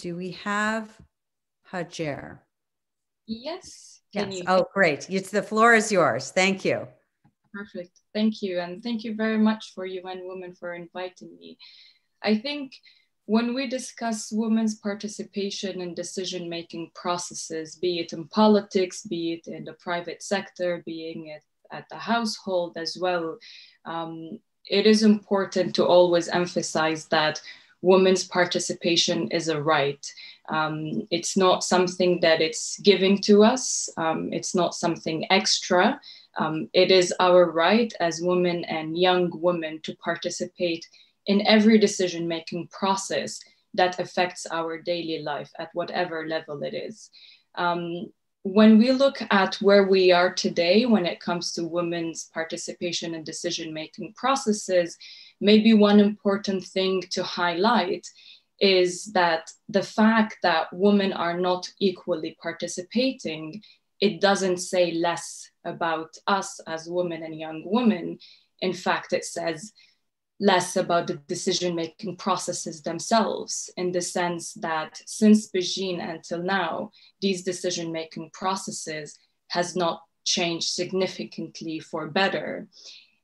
do we have Hajer? Yes. Can yes. You- oh, great. It's, the floor is yours. Thank you. Perfect. Thank you. And thank you very much for UN Women for inviting me. I think when we discuss women's participation in decision making processes, be it in politics, be it in the private sector, being it at the household as well, um, it is important to always emphasize that women's participation is a right. Um, it's not something that it's giving to us. Um, it's not something extra. Um, it is our right as women and young women to participate in every decision making process that affects our daily life at whatever level it is. Um, when we look at where we are today when it comes to women's participation in decision making processes, maybe one important thing to highlight is that the fact that women are not equally participating, it doesn't say less about us as women and young women. In fact, it says less about the decision making processes themselves, in the sense that since Beijing until now, these decision making processes has not changed significantly for better.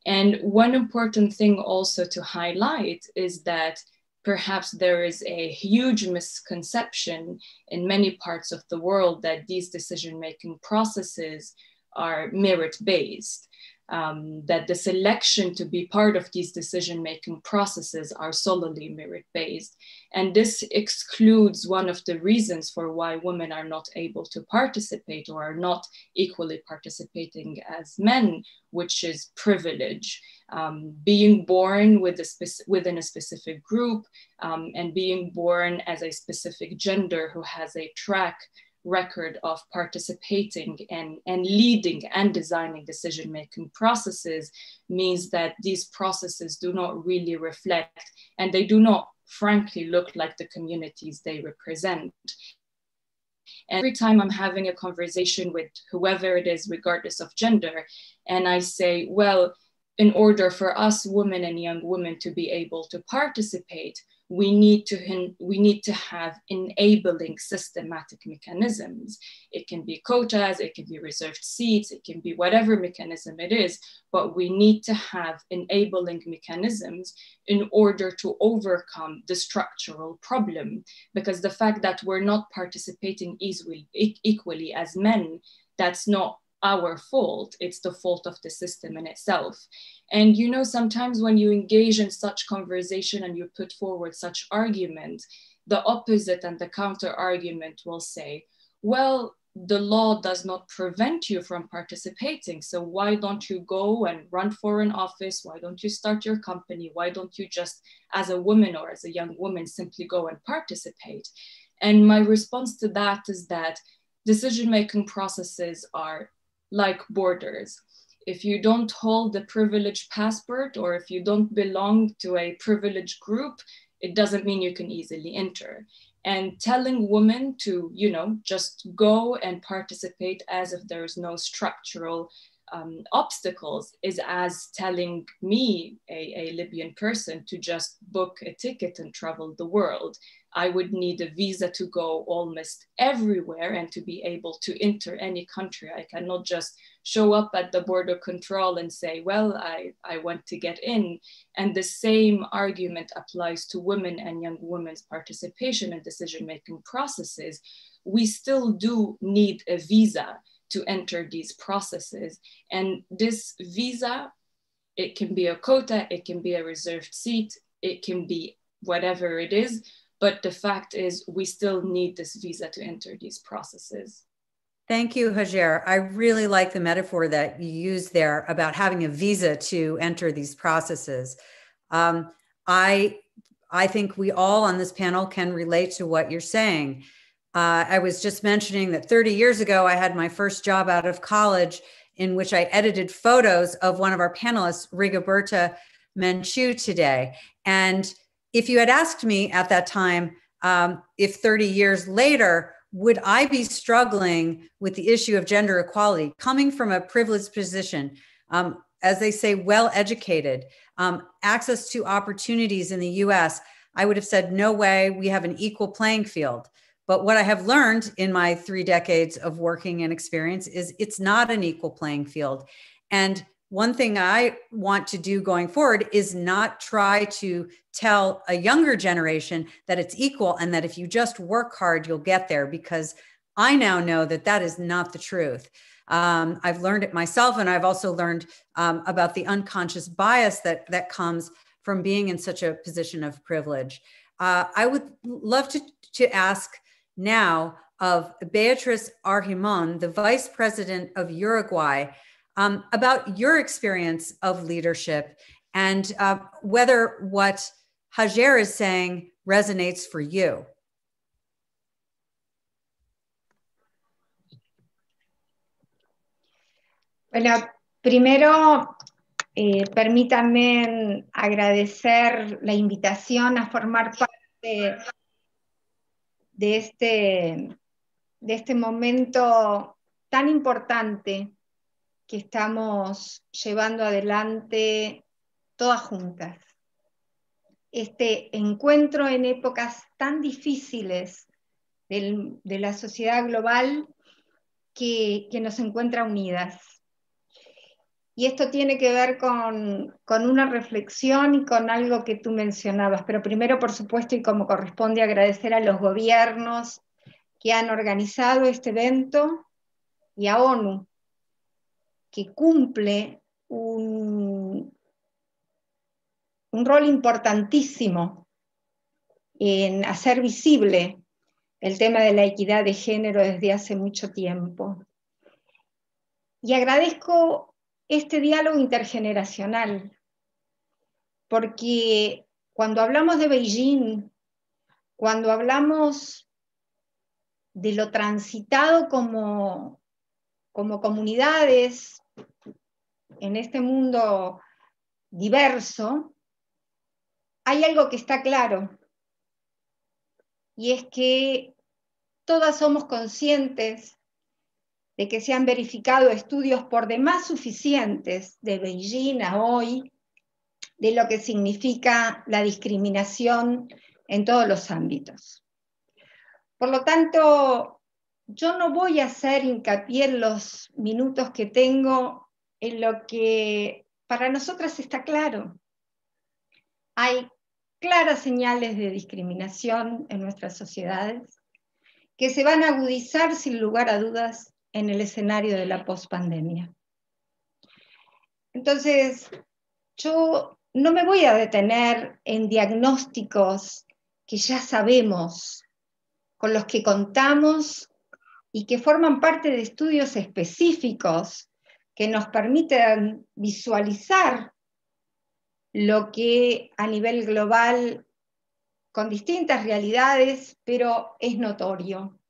And one important thing also to highlight is that perhaps there is a huge misconception in many parts of the world that these decision making processes are merit based um, that the selection to be part of these decision making processes are solely merit based. And this excludes one of the reasons for why women are not able to participate or are not equally participating as men, which is privilege. Um, being born with a within a specific group um, and being born as a specific gender who has a track record of participating and, and leading and designing decision making processes means that these processes do not really reflect and they do not frankly look like the communities they represent. Every time I'm having a conversation with whoever it is, regardless of gender, and I say, well, in order for us women and young women to be able to participate, we need to we need to have enabling systematic mechanisms. It can be quotas it can be reserved seats it can be whatever mechanism it is but we need to have enabling mechanisms in order to overcome the structural problem. Because the fact that we're not participating easily equally as men that's not our fault it's the fault of the system in itself and you know, sometimes when you engage in such conversation and you put forward such argument, the opposite and the counter argument will say, well, the law does not prevent you from participating. So why don't you go and run for an office? Why don't you start your company? Why don't you just, as a woman or as a young woman, simply go and participate? And my response to that is that decision making processes are like borders if you don't hold the privileged passport or if you don't belong to a privileged group, it doesn't mean you can easily enter. And telling women to, you know, just go and participate as if there's no structural um, obstacles is as telling me, a, a Libyan person, to just book a ticket and travel the world. I would need a visa to go almost everywhere and to be able to enter any country. I cannot just show up at the border control and say, well, I, I want to get in. And the same argument applies to women and young women's participation in decision making processes. We still do need a visa to enter these processes. And this visa, it can be a quota, it can be a reserved seat, it can be whatever it is but the fact is, we still need this visa to enter these processes. Thank you, Hajer. I really like the metaphor that you used there about having a visa to enter these processes. Um, I, I think we all on this panel can relate to what you're saying. Uh, I was just mentioning that 30 years ago, I had my first job out of college in which I edited photos of one of our panelists, Rigoberta Menchú, today. And if you had asked me at that time, um, if 30 years later, would I be struggling with the issue of gender equality coming from a privileged position? Um, as they say, well educated, um, access to opportunities in the US. I would have said, no way, we have an equal playing field. But what I have learned in my three decades of working and experience is it's not an equal playing field. And one thing I want to do going forward is not try to tell a younger generation that it's equal and that if you just work hard, you'll get there, because I now know that that is not the truth. Um, I've learned it myself, and I've also learned um, about the unconscious bias that that comes from being in such a position of privilege. Uh, I would love to, to ask now of Beatriz Argimón, the vice president of Uruguay, um, about your experience of leadership and uh, whether what Hajer is saying resonates for you. Bueno, primero eh, permítanme agradecer la invitación a formar parte de este, de este momento tan importante que estamos llevando adelante todas juntas. Este encuentro en épocas tan difíciles de la sociedad global que, nos encuentra unidas. Y esto tiene que ver con, una reflexión y con algo que tú mencionabas. Pero primero, por supuesto, y como corresponde, agradecer a los gobiernos que han organizado este evento y a ONU, que cumple un, un rol importantísimo en hacer visible el tema de la equidad de género desde hace mucho tiempo. Y agradezco este diálogo intergeneracional, porque cuando hablamos de Beijing, cuando hablamos de lo transitado como, como comunidades en este mundo diverso, hay algo que está claro, y es que todas somos conscientes de que se han verificado estudios por demás suficientes de Beijing a hoy de lo que significa la discriminación en todos los ámbitos. Por lo tanto, yo no voy a hacer hincapié en los minutos que tengo en lo que para nosotras está claro. Hay claras señales de discriminación en nuestras sociedades que se van a agudizar sin lugar a dudas en el escenario de la pospandemia. Entonces, yo no me voy a detener en diagnósticos que ya sabemos, con los que contamos y que forman parte de estudios específicos que nos permiten visualizar lo que a nivel global, con distintas realidades, pero es notorio.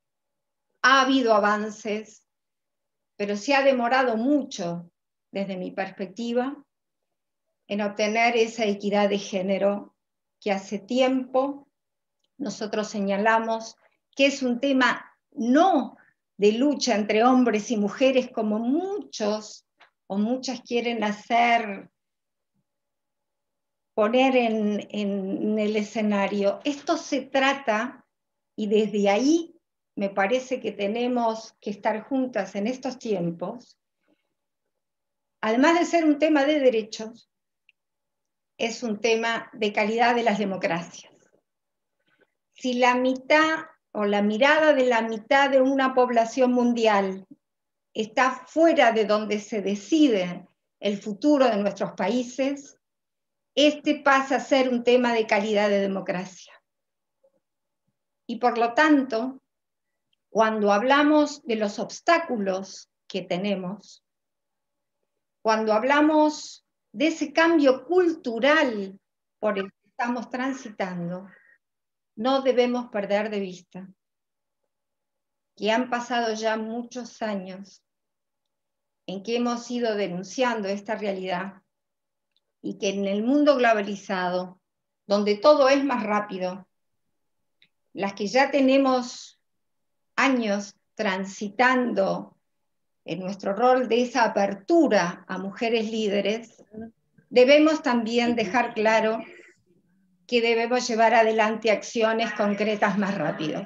Ha habido avances, pero se ha demorado mucho, desde mi perspectiva, en obtener esa equidad de género que hace tiempo nosotros señalamos que es un tema no de lucha entre hombres y mujeres como muchos o muchas quieren hacer poner en, en el escenario. Esto se trata, y desde ahí me parece que tenemos que estar juntas en estos tiempos, además de ser un tema de derechos, es un tema de calidad de las democracias. Si la mitad o la mirada de la mitad de una población mundial está fuera de donde se decide el futuro de nuestros países, este pasa a ser un tema de calidad de democracia. Y por lo tanto, cuando hablamos de los obstáculos que tenemos, cuando hablamos de ese cambio cultural por el que estamos transitando, no debemos perder de vista que han pasado ya muchos años en que hemos ido denunciando esta realidad y que en el mundo globalizado, donde todo es más rápido, las que ya tenemos años transitando en nuestro rol de esa apertura a mujeres líderes, debemos también dejar claro que debemos llevar adelante acciones concretas más rápido.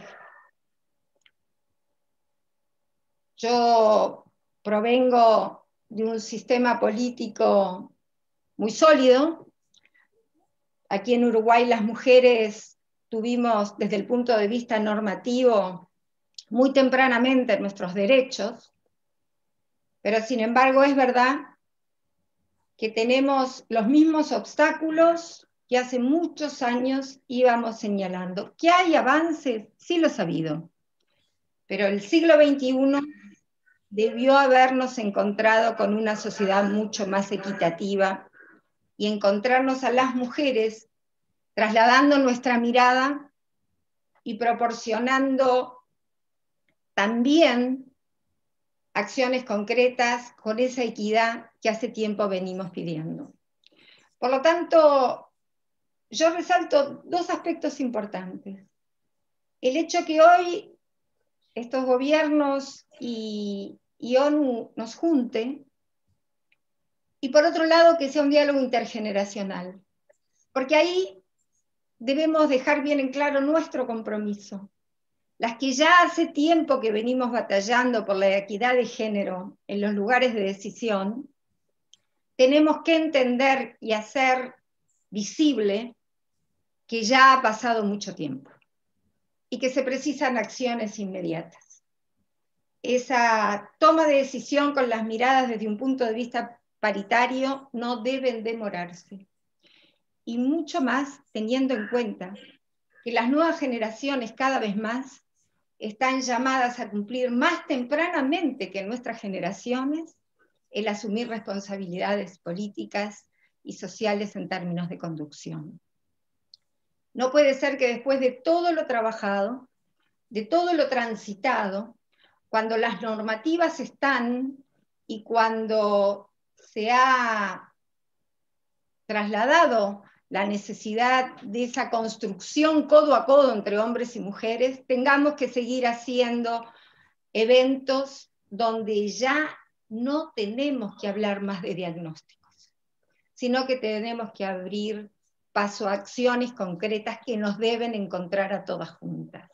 Yo provengo de un sistema político muy sólido. Aquí en Uruguay las mujeres tuvimos desde el punto de vista normativo muy tempranamente nuestros derechos, pero sin embargo es verdad que tenemos los mismos obstáculos que hace muchos años íbamos señalando. Que hay avances, sí lo he sabido, pero el siglo XXI debió habernos encontrado con una sociedad mucho más equitativa y encontrarnos a las mujeres trasladando nuestra mirada y proporcionando también acciones concretas con esa equidad que hace tiempo venimos pidiendo. Por lo tanto, yo resalto dos aspectos importantes. El hecho que hoy estos gobiernos y, y ONU nos junte, y por otro lado que sea un diálogo intergeneracional, porque ahí debemos dejar bien en claro nuestro compromiso. Las que ya hace tiempo que venimos batallando por la equidad de género en los lugares de decisión, tenemos que entender y hacer visible que ya ha pasado mucho tiempo y que se precisan acciones inmediatas esa toma de decisión con las miradas desde un punto de vista paritario no deben demorarse. Y mucho más teniendo en cuenta que las nuevas generaciones cada vez más están llamadas a cumplir más tempranamente que nuestras generaciones el asumir responsabilidades políticas y sociales en términos de conducción. No puede ser que después de todo lo trabajado, de todo lo transitado, cuando las normativas están y cuando se ha trasladado la necesidad de esa construcción codo a codo entre hombres y mujeres, tengamos que seguir haciendo eventos donde ya no tenemos que hablar más de diagnósticos, sino que tenemos que abrir paso acciones concretas que nos deben encontrar a todas juntas.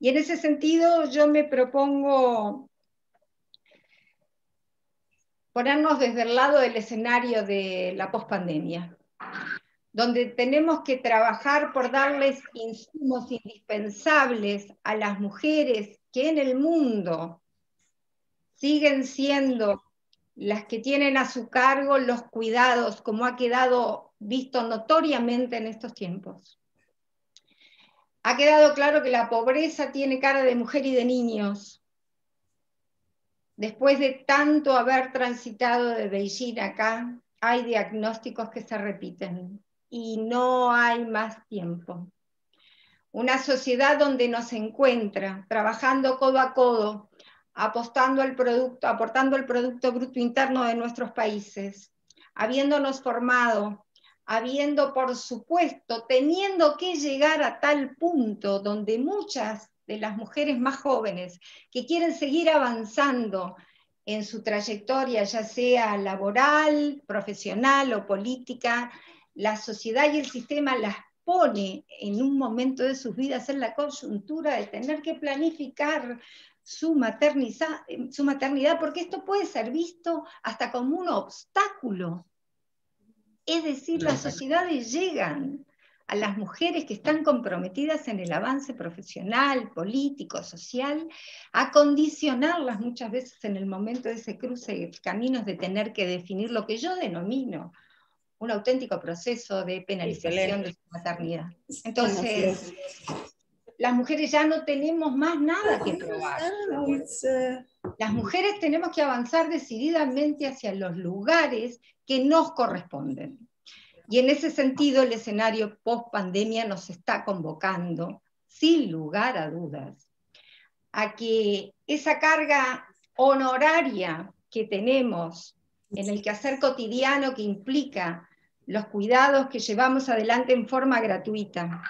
Y en ese sentido yo me propongo ponernos desde el lado del escenario de la pospandemia, donde tenemos que trabajar por darles insumos indispensables a las mujeres que en el mundo siguen siendo las que tienen a su cargo los cuidados, como ha quedado visto notoriamente en estos tiempos. Ha quedado claro que la pobreza tiene cara de mujer y de niños. Después de tanto haber transitado de Beijing acá, hay diagnósticos que se repiten y no hay más tiempo. Una sociedad donde nos encuentra trabajando codo a codo, apostando al producto, aportando el producto bruto interno de nuestros países, habiéndonos formado, habiendo, por supuesto, teniendo que llegar a tal punto donde muchas de las mujeres más jóvenes que quieren seguir avanzando en su trayectoria, ya sea laboral, profesional o política, la sociedad y el sistema las pone en un momento de sus vidas en la coyuntura de tener que planificar su, su maternidad, porque esto puede ser visto hasta como un obstáculo. Es decir, las sociedades llegan a las mujeres que están comprometidas en el avance profesional, político, social, a condicionarlas muchas veces en el momento de ese cruce de caminos de tener que definir lo que yo denomino un auténtico proceso de penalización de su maternidad. Entonces, las mujeres ya no tenemos más nada que probar. Las mujeres tenemos que avanzar decididamente hacia los lugares que nos corresponden. Y en ese sentido, el escenario post pandemia nos está convocando, sin lugar a dudas, a que esa carga honoraria que tenemos en el quehacer cotidiano que implica los cuidados que llevamos adelante en forma gratuita,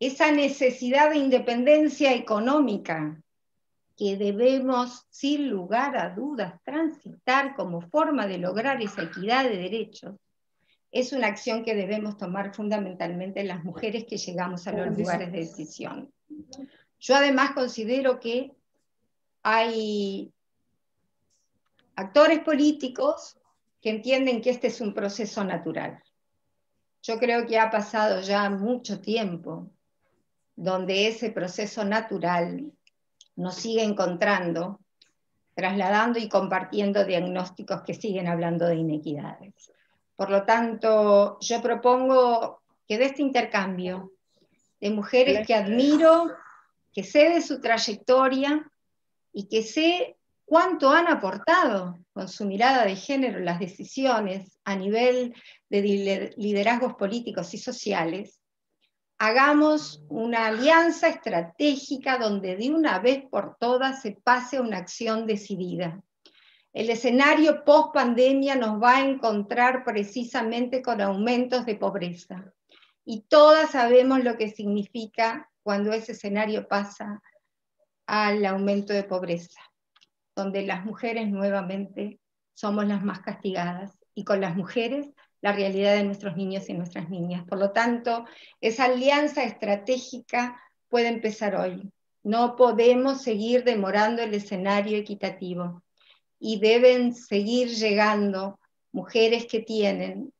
esa necesidad de independencia económica que debemos, sin lugar a dudas, transitar como forma de lograr esa equidad de derechos, es una acción que debemos tomar fundamentalmente las mujeres que llegamos a los lugares de decisión. Yo además considero que hay actores políticos que entienden que este es un proceso natural. Yo creo que ha pasado ya mucho tiempo donde ese proceso natural nos sigue encontrando, trasladando y compartiendo diagnósticos que siguen hablando de inequidades. Por lo tanto, yo propongo que de este intercambio de mujeres que admiro, que sé de su trayectoria y que sé cuánto han aportado con su mirada de género las decisiones a nivel de liderazgos políticos y sociales, hagamos una alianza estratégica donde de una vez por todas se pase a una acción decidida. El escenario post pandemia nos va a encontrar precisamente con aumentos de pobreza. Y todas sabemos lo que significa cuando ese escenario pasa al aumento de pobreza, donde las mujeres nuevamente somos las más castigadas y con las mujeres la realidad de nuestros niños y nuestras niñas. Por lo tanto, esa alianza estratégica puede empezar hoy. No podemos seguir demorando el escenario equitativo y deben seguir llegando mujeres que tienen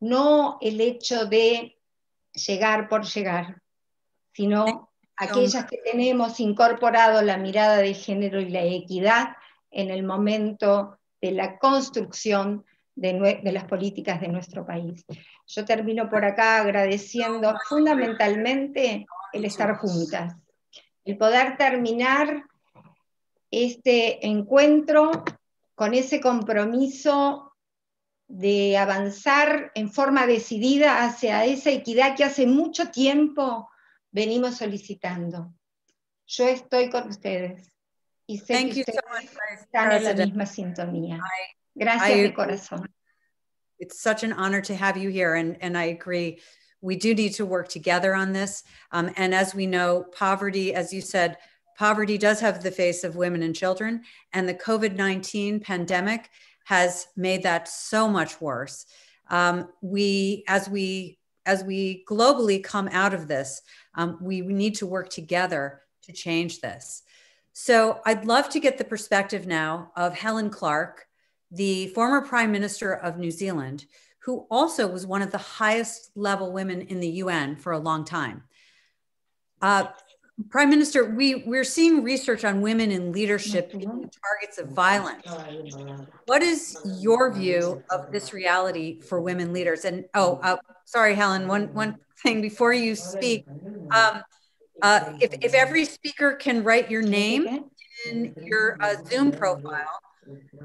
no el hecho de llegar por llegar, sino aquellas que tenemos incorporado la mirada de género y la equidad en el momento de la construcción de, las políticas de nuestro país. Yo termino por acá agradeciendo fundamentalmente el estar juntas, el poder terminar este encuentro con ese compromiso de avanzar en forma decidida hacia esa equidad que hace mucho tiempo venimos solicitando. Yo estoy con ustedes y sé que ustedes están en la misma sintonía. Gracias I, de corazón. It's such an honor to have you here, and, and I agree. We do need to work together on this. Um, and as we know, poverty, as you said, poverty does have the face of women and children, and the COVID 19 pandemic has made that so much worse. Um, we, as we as we globally come out of this, um, we need to work together to change this. So I'd love to get the perspective now of Helen Clark, the former Prime Minister of New Zealand, who also was one of the highest level women in the UN for a long time. Uh, Prime Minister, we, we're seeing research on women in leadership being targets of violence. What is your view of this reality for women leaders? And oh, uh, sorry, Helen, one, one thing before you speak. Um, uh, if, if every speaker can write your name in your uh, Zoom profile,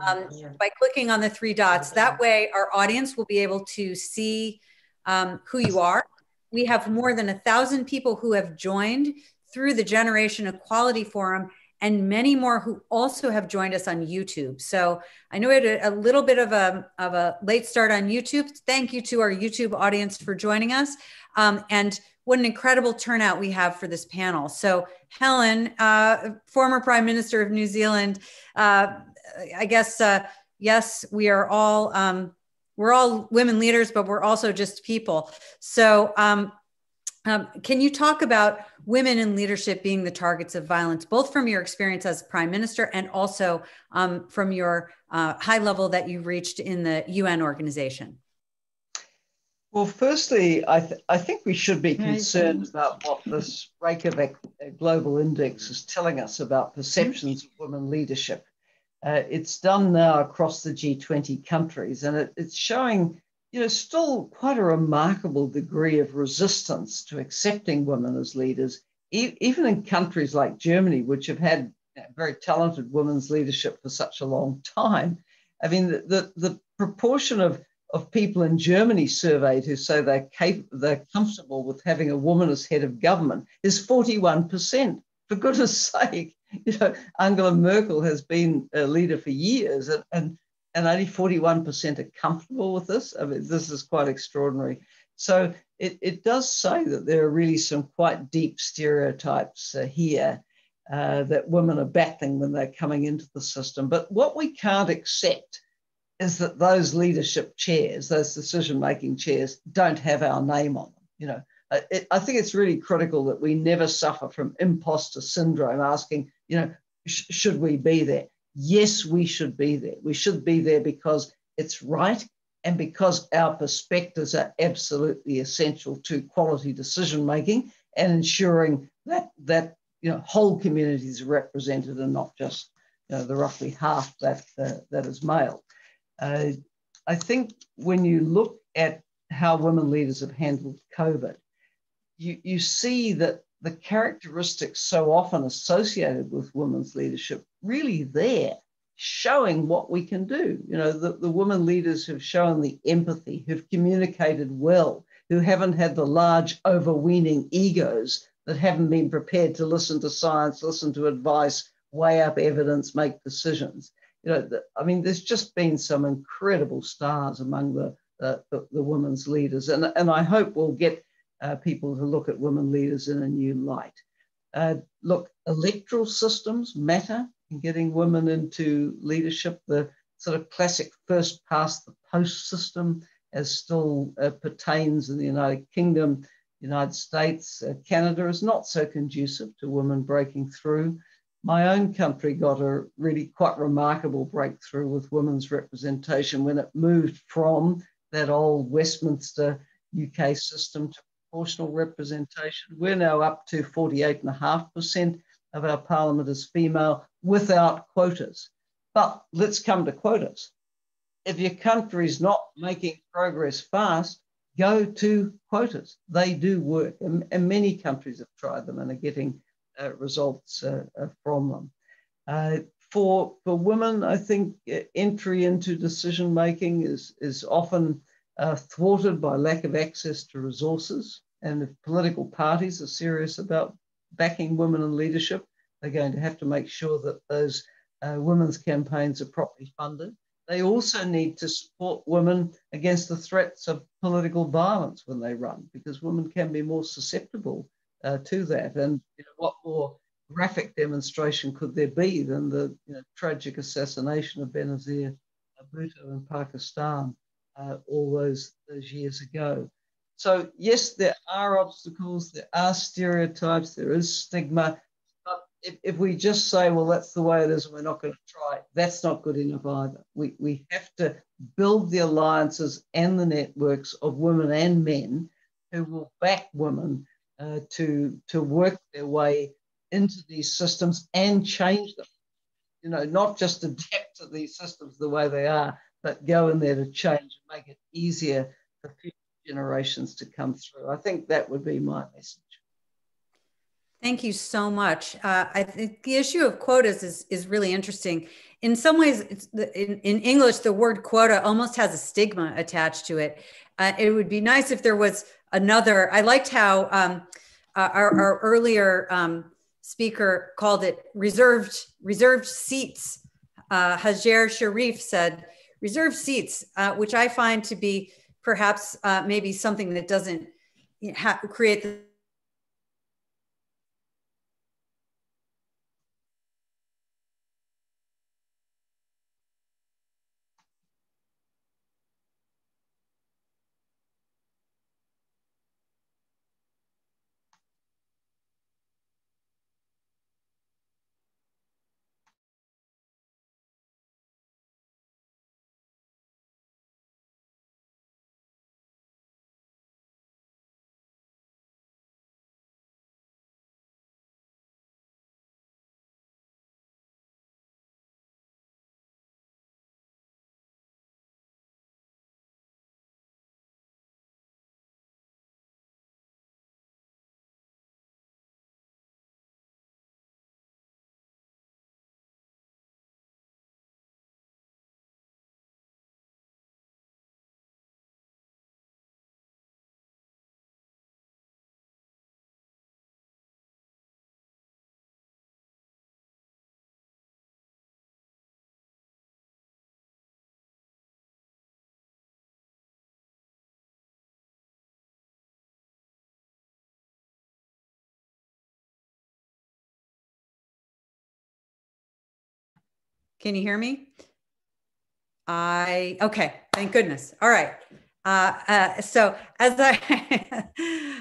um, by clicking on the three dots. That way, our audience will be able to see um, who you are. We have more than a thousand people who have joined through the Generation Equality Forum and many more who also have joined us on YouTube. So I know we had a, a, little bit of a, of a late start on YouTube. Thank you to our YouTube audience for joining us. Um, and what an incredible turnout we have for this panel. So Helen, uh, former Prime Minister of New Zealand, uh, I guess uh, yes, we are all um, we're all women leaders, but we're also just people. So, um, um, can you talk about women in leadership being the targets of violence, both from your experience as prime minister and also um, from your uh, high level that you reached in the UN organization? Well, firstly, I, th- I think we should be concerned about what this Reykjavik Global Index is telling us about perceptions of women leadership. Uh, it's done now across the G20 countries, and it, it's showing, you know, still quite a remarkable degree of resistance to accepting women as leaders, e- even in countries like Germany, which have had very talented women's leadership for such a long time. I mean, the, the, the proportion of, of people in Germany surveyed who say they're, cap- they're comfortable with having a woman as head of government is 41%. For goodness sake, you know, Angela Merkel has been a leader for years, and, and, and only 41% are comfortable with this. I mean, this is quite extraordinary. So it, it does say that there are really some quite deep stereotypes uh, here uh, that women are battling when they're coming into the system. But what we can't accept is that those leadership chairs, those decision making chairs, don't have our name on them. You know, it, I think it's really critical that we never suffer from imposter syndrome, asking, you know, sh- should we be there? Yes, we should be there. We should be there because it's right and because our perspectives are absolutely essential to quality decision making and ensuring that that you know whole communities are represented and not just you know, the roughly half that uh, that is male. Uh, I think when you look at how women leaders have handled COVID, you, you see that the characteristics so often associated with women's leadership really there showing what we can do. You know, the, the women leaders who've shown the empathy, who've communicated well, who haven't had the large overweening egos that haven't been prepared to listen to science, listen to advice, weigh up evidence, make decisions. You know, the, I mean, there's just been some incredible stars among the, the, the women's leaders, and, and I hope we'll get uh, people to look at women leaders in a new light. Uh, look, electoral systems matter in getting women into leadership. The sort of classic first past the post system, as still uh, pertains in the United Kingdom, United States, uh, Canada, is not so conducive to women breaking through. My own country got a really quite remarkable breakthrough with women's representation when it moved from that old Westminster UK system to proportional representation. We're now up to 48.5% of our parliament is female without quotas. But let's come to quotas. If your country's not making progress fast, go to quotas. They do work, and, and many countries have tried them and are getting uh, results uh, uh from them. Uh, for, for women, I think uh, entry into decision making is, is often uh, thwarted by lack of access to resources. And if political parties are serious about backing women in leadership, they're going to have to make sure that those uh, women's campaigns are properly funded. They also need to support women against the threats of political violence when they run, because women can be more susceptible uh, to that. And you know, what more graphic demonstration could there be than the you know, tragic assassination of Benazir Bhutto in Pakistan uh, all those, those years ago? So, yes, there are obstacles, there are stereotypes, there is stigma. But if, if we just say, well, that's the way it is, we're not going to try, that's not good enough either. We, we have to build the alliances and the networks of women and men who will back women uh, to, to work their way into these systems and change them. You know, not just adapt to these systems the way they are, but go in there to change and make it easier for future generations to come through. I think that would be my message. Thank you so much. Uh, I think the issue of quotas is, is really interesting. In some ways, the, in, in English, the word quota almost has a stigma attached to it. Uh, it would be nice if there was another. I liked how um, uh, our, our, earlier um, speaker called it reserved reserved seats. Uh, Hajer Sharief said reserved seats, uh, which I find to be perhaps uh, maybe something that doesn't create the Can you hear me? I, okay, thank goodness. All right. Uh, uh, so as I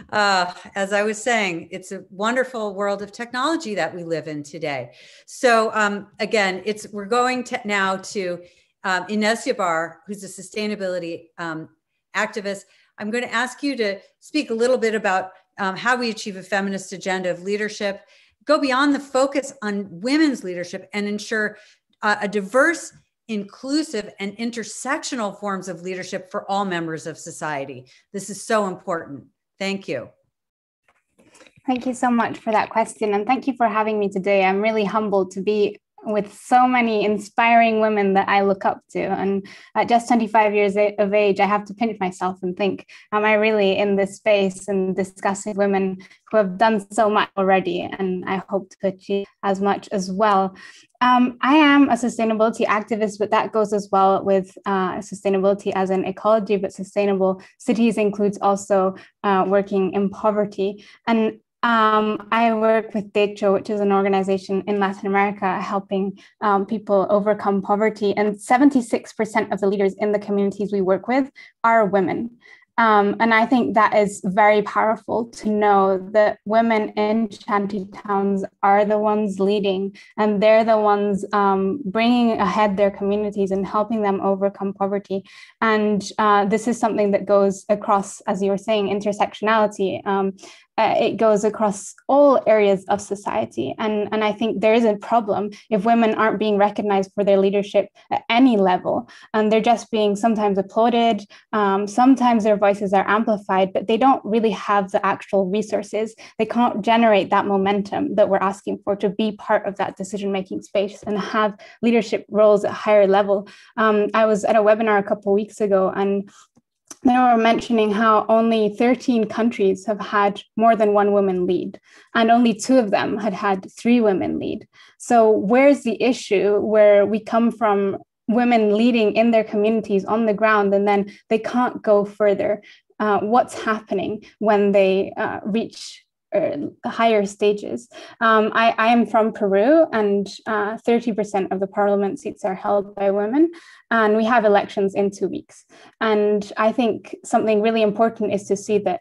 uh, as I was saying, it's a wonderful world of technology that we live in today. So um, again, it's we're going to now to um, Inés Yabar, who's a sustainability um, activist. I'm going to ask you to speak a little bit about um, how we achieve a feminist agenda of leadership, go beyond the focus on women's leadership, and ensure uh, a diverse inclusive and intersectional forms of leadership for all members of society. This is so important. Thank you. Thank you so much for that question. And thank you for having me today. I'm really humbled to be with so many inspiring women that I look up to. And at just 25 years of age, I have to pinch myself and think, am I really in this space and discussing women who have done so much already? And I hope to achieve as much as well. Um, I am a sustainability activist, but that goes as well with uh, sustainability as an ecology, but sustainable cities includes also uh, working in poverty. And um, I work with Techo, which is an organization in Latin America helping um, people overcome poverty. And 76% of the leaders in the communities we work with are women. Um, and I think that is very powerful to know that women in shanty towns are the ones leading and they're the ones um, bringing ahead their communities and helping them overcome poverty. And uh, this is something that goes across, as you were saying, intersectionality. Um, uh, it goes across all areas of society. And, and I think there is a problem if women aren't being recognized for their leadership at any level. And they're just being sometimes applauded, um, sometimes their voices are amplified, but they don't really have the actual resources. They can't generate that momentum that we're asking for to be part of that decision making space and have leadership roles at higher level. Um, I was at a webinar a couple weeks ago, and they were mentioning how only 13 countries have had more than one woman lead, and only two of them had had three women lead. So, where's the issue where we come from women leading in their communities on the ground, and then they can't go further? Uh, what's happening when they uh, reach higher stages. Um, I, I, am from Peru, and uh, 30% of the parliament seats are held by women, and we have elections in two weeks. And I think something really important is to see that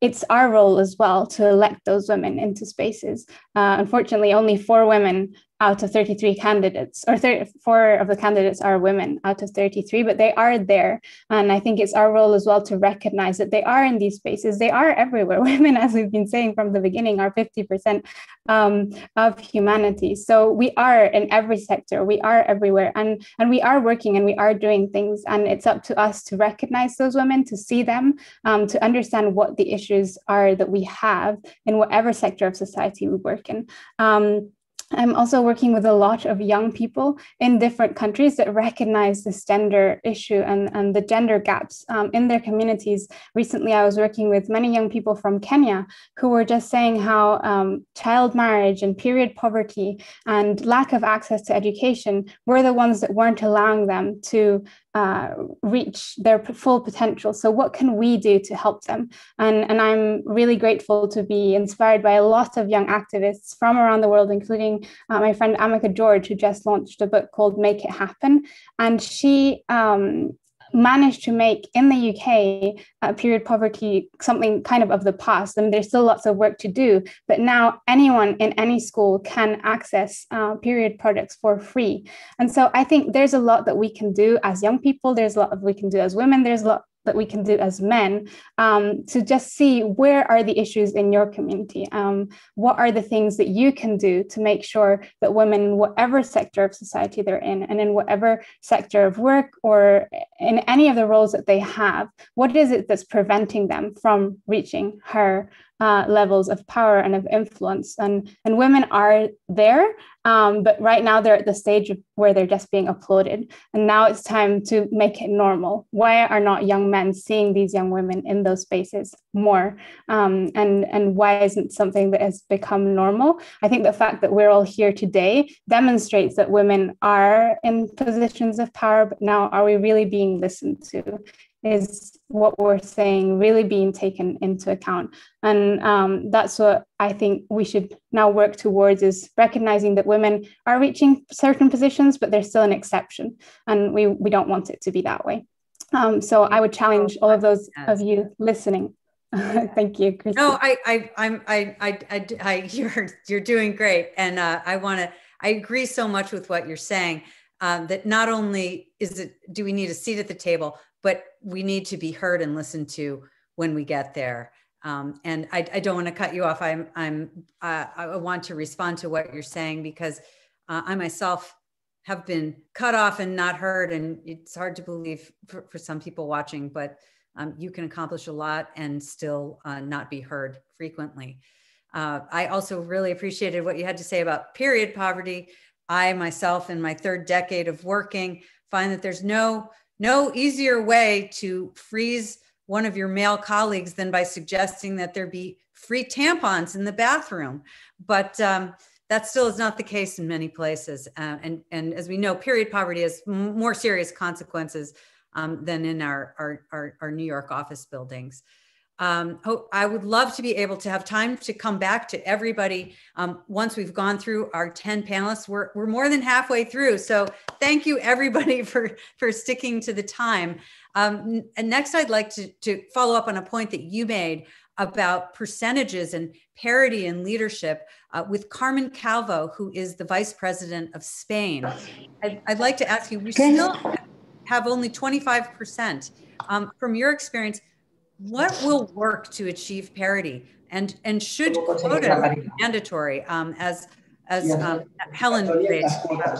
it's our role as well to elect those women into spaces. Uh, unfortunately, only four women out of 33 candidates, or 34 of the candidates are women out of 33, but they are there. And I think it's our role as well to recognize that they are in these spaces. They are everywhere. Women, as we've been saying from the beginning, are 50% um, of humanity. So we are in every sector, we are everywhere, and, and we are working and we are doing things. And it's up to us to recognize those women, to see them, um, to understand what the issues are that we have in whatever sector of society we work in. Um, I'm also working with a lot of young people in different countries that recognize this gender issue and, and the gender gaps um, in their communities. Recently, I was working with many young people from Kenya who were just saying how um, child marriage and period poverty and lack of access to education were the ones that weren't allowing them to uh, reach their full potential. So, what can we do to help them? And, and I'm really grateful to be inspired by a lot of young activists from around the world, including uh, my friend Amika George, who just launched a book called Make It Happen. And she um, managed to make in the UK uh, period poverty something kind of of the past. and there's still lots of work to do, but now anyone in any school can access uh, period products for free. And so I think there's a lot that we can do as young people. There's a lot that we can do as women. There's a lot that we can do as men um, to just see where are the issues in your community. Um, what are the things that you can do to make sure that women in whatever sector of society they're in and in whatever sector of work or in any of the roles that they have what is it that's preventing them from reaching her uh, levels of power and of influence. And, and women are there, um, but right now they're at the stage where they're just being applauded. And now it's time to make it normal. Why are not young men seeing these young women in those spaces more? Um, and, and why isn't something that has become normal? I think the fact that we're all here today demonstrates that women are in positions of power, but now are we really being listened to? Is what we're saying really being taken into account and um, that's what i think we should now work towards is recognizing that women are reaching certain positions but they're still an exception and we, we don't want it to be that way um, so i would challenge all of those of you listening Thank you, Christy. No, I, I, I'm, I, I, I, I you're, you're doing great, and uh, I want to. I agree so much with what you're saying. Um, that not only is it do we need a seat at the table, but we need to be heard and listened to when we get there. Um, and I, I, don't want to cut you off. I'm, I'm, uh, I want to respond to what you're saying because uh, I myself have been cut off and not heard, and it's hard to believe for, for some people watching, but um, you can accomplish a lot and still uh, not be heard frequently. Uh, I also really appreciated what you had to say about period poverty. I myself, in my third decade of working, find that there's no no easier way to freeze one of your male colleagues than by suggesting that there be free tampons in the bathroom. But um, that still is not the case in many places. Uh, and, and as we know, period poverty has more serious consequences um, than in our, our, our, our, New York office buildings. Um, I would love to be able to have time to come back to everybody um, once we've gone through our 10 panelists. We're, we're more than halfway through. So thank you everybody for, for sticking to the time. Um, and next I'd like to, to follow up on a point that you made about percentages and parity in leadership uh, with Carmen Calvo, who is the vice president of Spain. I'd, I'd like to ask you, we still have only 25%. Um, from your experience, what will work to achieve parity? And, and should quotas be mandatory um, as, as um, Helen raised?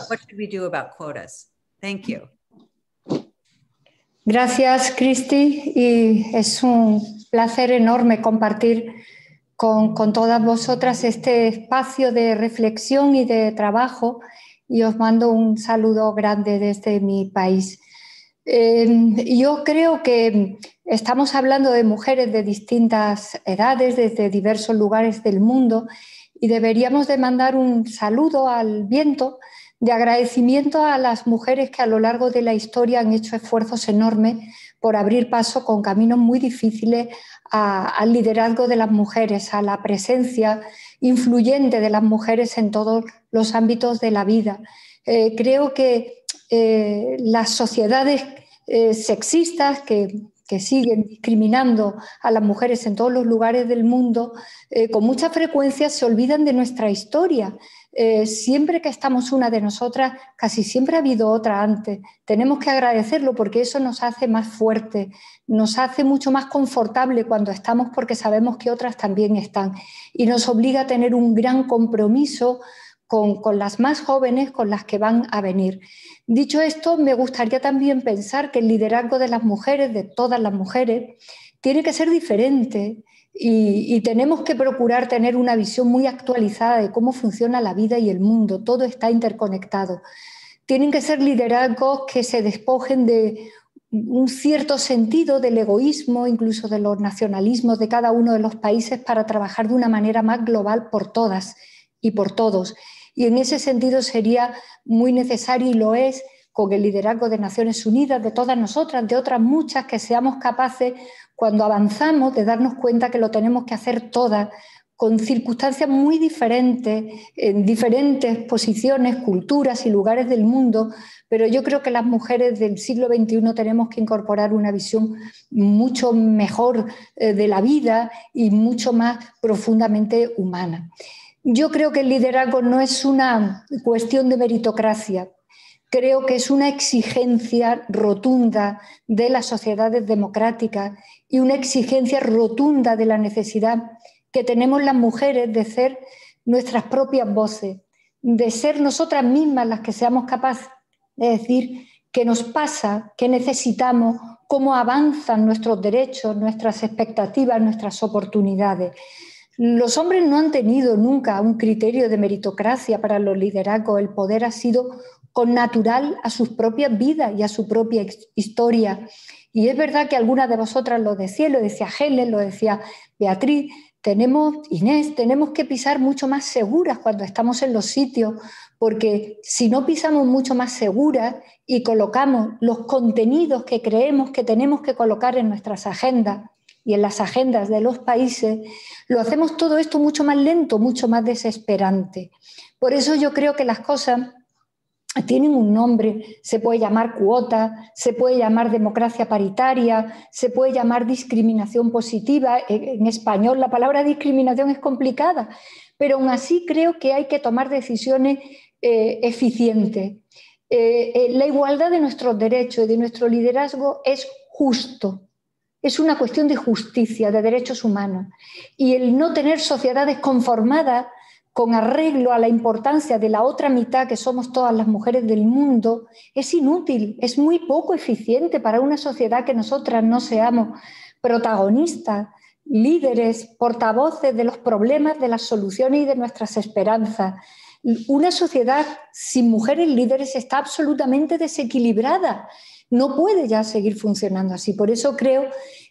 What should we do about quotas? Thank you. Gracias, Christy, y es un placer enorme compartir con, con, todas vosotras este espacio de reflexión y de trabajo y os mando un saludo grande desde mi país. Em, yo creo que estamos hablando de mujeres de distintas edades, desde diversos lugares del mundo, y deberíamos de mandar un saludo al viento de agradecimiento a las mujeres que a lo largo de la historia han hecho esfuerzos enormes por abrir paso con caminos muy difíciles al liderazgo de las mujeres, a la presencia influyente de las mujeres en todos los ámbitos de la vida. Eh, creo que eh, las sociedades eh, sexistas que, siguen discriminando a las mujeres en todos los lugares del mundo, eh, con mucha frecuencia se olvidan de nuestra historia. Eh, siempre que estamos una de nosotras, casi siempre ha habido otra antes. Tenemos que agradecerlo porque eso nos hace más fuerte, nos hace mucho más confortable cuando estamos porque sabemos que otras también están y nos obliga a tener un gran compromiso con, con las más jóvenes, con las que van a venir. Dicho esto, me gustaría también pensar que el liderazgo de las mujeres, de todas las mujeres, tiene que ser diferente y, tenemos que procurar tener una visión muy actualizada de cómo funciona la vida y el mundo. Todo está interconectado. Tienen que ser liderazgos que se despojen de un cierto sentido del egoísmo, incluso de los nacionalismos de cada uno de los países para trabajar de una manera más global por todas y por todos. Y en ese sentido sería muy necesario y lo es con el liderazgo de Naciones Unidas, de todas nosotras, de otras muchas, que seamos capaces, cuando avanzamos, de darnos cuenta que lo tenemos que hacer todas, con circunstancias muy diferentes, en diferentes posiciones, culturas y lugares del mundo, pero yo creo que las mujeres del siglo XXI tenemos que incorporar una visión mucho mejor eh, de la vida y mucho más profundamente humana. Yo creo que el liderazgo no es una cuestión de meritocracia, creo que es una exigencia rotunda de las sociedades democráticas y una exigencia rotunda de la necesidad que tenemos las mujeres de ser nuestras propias voces, de ser nosotras mismas las que seamos capaces de decir qué nos pasa, qué necesitamos, cómo avanzan nuestros derechos, nuestras expectativas, nuestras oportunidades. Los hombres no han tenido nunca un criterio de meritocracia para los liderazgos. El poder ha sido con natural a sus propias vidas y a su propia historia. Y es verdad que algunas de vosotras lo decían, lo decía Helen, lo decía Beatriz, tenemos, Inés, tenemos que pisar mucho más seguras cuando estamos en los sitios, porque si no pisamos mucho más seguras y colocamos los contenidos que creemos que tenemos que colocar en nuestras agendas y en las agendas de los países, lo hacemos todo esto mucho más lento, mucho más desesperante. Por eso yo creo que las cosas tienen un nombre, se puede llamar cuota, se puede llamar democracia paritaria, se puede llamar discriminación positiva. En español la palabra discriminación es complicada, pero aún así creo que hay que tomar decisiones eh, eficientes. Eh, eh, la igualdad de nuestros derechos y de nuestro liderazgo es justo, es una cuestión de justicia, de derechos humanos. Y el no tener sociedades conformadas con arreglo a la importancia de la otra mitad, que somos todas las mujeres del mundo, es inútil, es muy poco eficiente para una sociedad que nosotras no seamos protagonistas, líderes, portavoces de los problemas, de las soluciones y de nuestras esperanzas. Una sociedad sin mujeres líderes está absolutamente desequilibrada. No puede ya seguir funcionando así. Por eso creo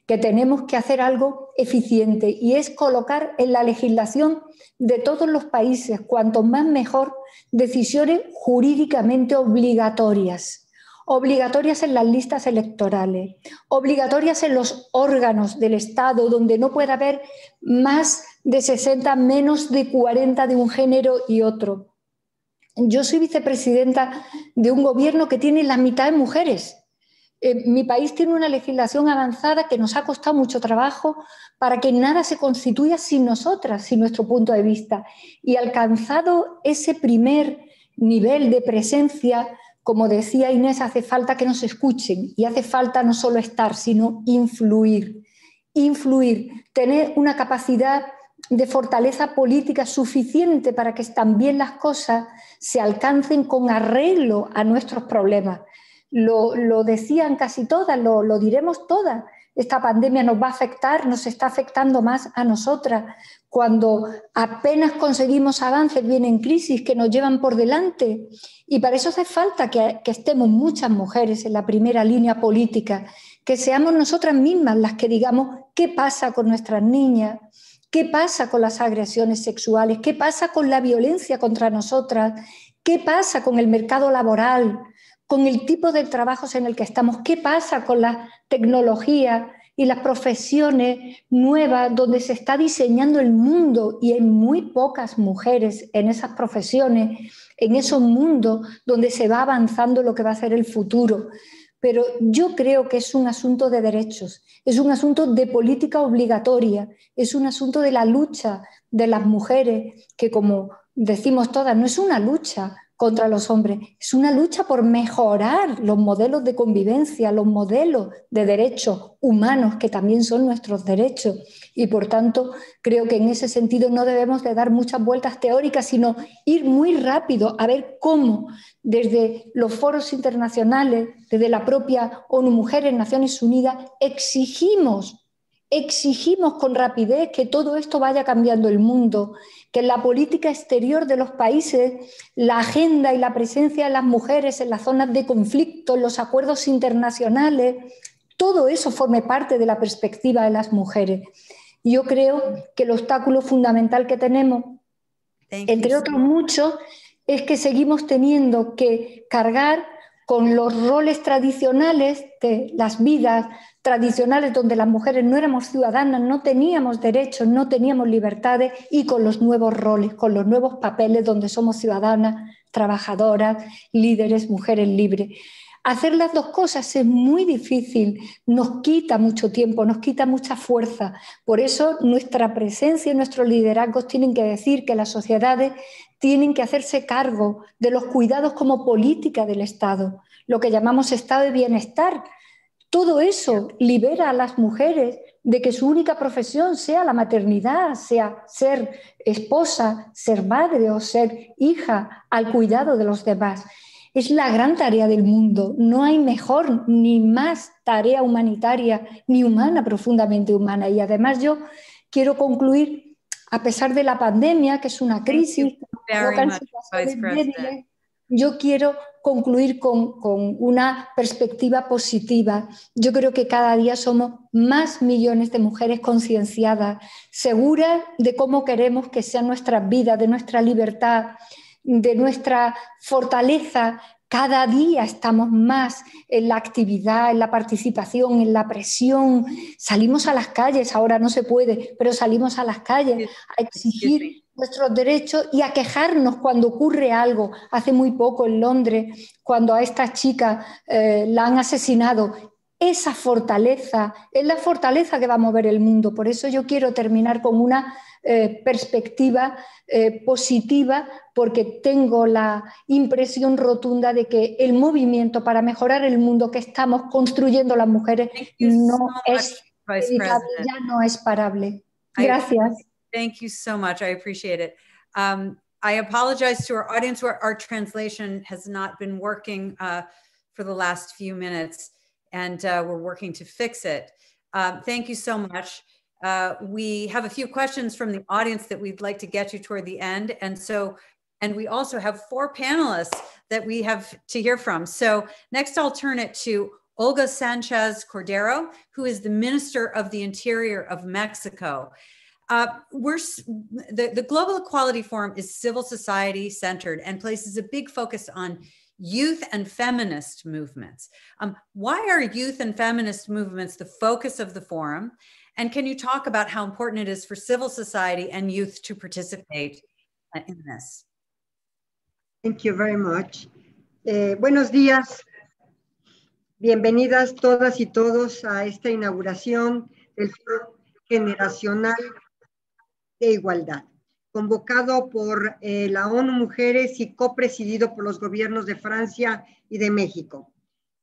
que tenemos que hacer algo eficiente y es colocar en la legislación de todos los países, cuanto más mejor, decisiones jurídicamente obligatorias obligatorias en las listas electorales, obligatorias en los órganos del Estado, donde no pueda haber más de 60, menos de 40 de un género y otro. Yo soy vicepresidenta de un gobierno que tiene la mitad de mujeres eh, mi país tiene una legislación avanzada que nos ha costado mucho trabajo para que nada se constituya sin nosotras, sin nuestro punto de vista. Y alcanzado ese primer nivel de presencia, como decía Inés, hace falta que nos escuchen y hace falta no solo estar, sino influir. Influir, tener una capacidad de fortaleza política suficiente para que también las cosas se alcancen con arreglo a nuestros problemas lo, decían casi todas, lo, diremos todas. Esta pandemia nos va a afectar, nos está afectando más a nosotras. Cuando apenas conseguimos avances, vienen crisis que nos llevan por delante. Y para eso hace falta que estemos muchas mujeres en la primera línea política, que seamos nosotras mismas las que digamos qué pasa con nuestras niñas, qué pasa con las agresiones sexuales, qué pasa con la violencia contra nosotras, qué pasa con el mercado laboral, con el tipo de trabajos en el que estamos, qué pasa con la tecnología y las profesiones nuevas donde se está diseñando el mundo y hay muy pocas mujeres en esas profesiones, en esos mundos donde se va avanzando lo que va a ser el futuro. Pero yo creo que es un asunto de derechos, es un asunto de política obligatoria, es un asunto de la lucha de las mujeres, que como decimos todas, no es una lucha contra los hombres. Es una lucha por mejorar los modelos de convivencia, los modelos de derechos humanos, que también son nuestros derechos. Y por tanto, creo que en ese sentido no debemos de dar muchas vueltas teóricas, sino ir muy rápido a ver cómo desde los foros internacionales, desde la propia ONU Mujeres, Naciones Unidas, exigimos exigimos con rapidez que todo esto vaya cambiando el mundo, que en la política exterior de los países la agenda y la presencia de las mujeres en las zonas de conflicto, en los acuerdos internacionales, todo eso forme parte de la perspectiva de las mujeres. Yo creo que el obstáculo fundamental que tenemos, entre otros muchos, es que seguimos teniendo que cargar con los roles tradicionales de las vidas tradicionales donde las mujeres no éramos ciudadanas, no teníamos derechos, no teníamos libertades y con los nuevos roles, con los nuevos papeles donde somos ciudadanas, trabajadoras, líderes, mujeres libres. Hacer las dos cosas es muy difícil, nos quita mucho tiempo, nos quita mucha fuerza. Por eso nuestra presencia y nuestros liderazgos tienen que decir que las sociedades tienen que hacerse cargo de los cuidados como política del Estado, lo que llamamos estado de bienestar, todo eso libera a las mujeres de que su única profesión sea la maternidad, sea ser esposa, ser madre o ser hija al cuidado de los demás. Es la gran tarea del mundo. No hay mejor ni más tarea humanitaria ni humana, profundamente humana. Y además yo quiero concluir, a pesar de la pandemia, que es una crisis, yo quiero concluir con, una perspectiva positiva. Yo creo que cada día somos más millones de mujeres concienciadas, seguras de cómo queremos que sea nuestra vida, de nuestra libertad, de nuestra fortaleza cada día estamos más en la actividad, en la participación, en la presión. Salimos a las calles, ahora no se puede, pero salimos a las calles a exigir nuestros derechos y a quejarnos cuando ocurre algo. Hace muy poco en Londres, cuando a esta chica eh, la han asesinado, esa fortaleza es la fortaleza que va a mover el mundo. Por eso yo quiero terminar con una eh, perspectiva eh, positiva porque tengo la impresión rotunda de que el movimiento para mejorar el mundo que estamos construyendo las mujeres no es ya no es parable. Gracias. thank you so much. I appreciate it. Um, I apologize to our audience where our translation has not been working uh, for the last few minutes, and uh, we're working to fix it. Um, thank you so much. Uh, we have a few questions from the audience that we'd like to get you toward the end. And so, and we also have four panelists that we have to hear from. So next I'll turn it to Olga Sanchez Cordero, who is the Minister of the Interior of Mexico. Uh, we're the, the Global Equality Forum is civil society centered and places a big focus on youth and feminist movements. Um, why are youth and feminist movements the focus of the forum? And can you talk about how important it is for civil society and youth to participate uh, in this? Thank you very much. Eh, buenos días. Bienvenidas todas y todos a esta inauguración del Foro Generacional de Igualdad, convocado por eh, la ONU Mujeres y copresidido por los gobiernos de Francia y de México.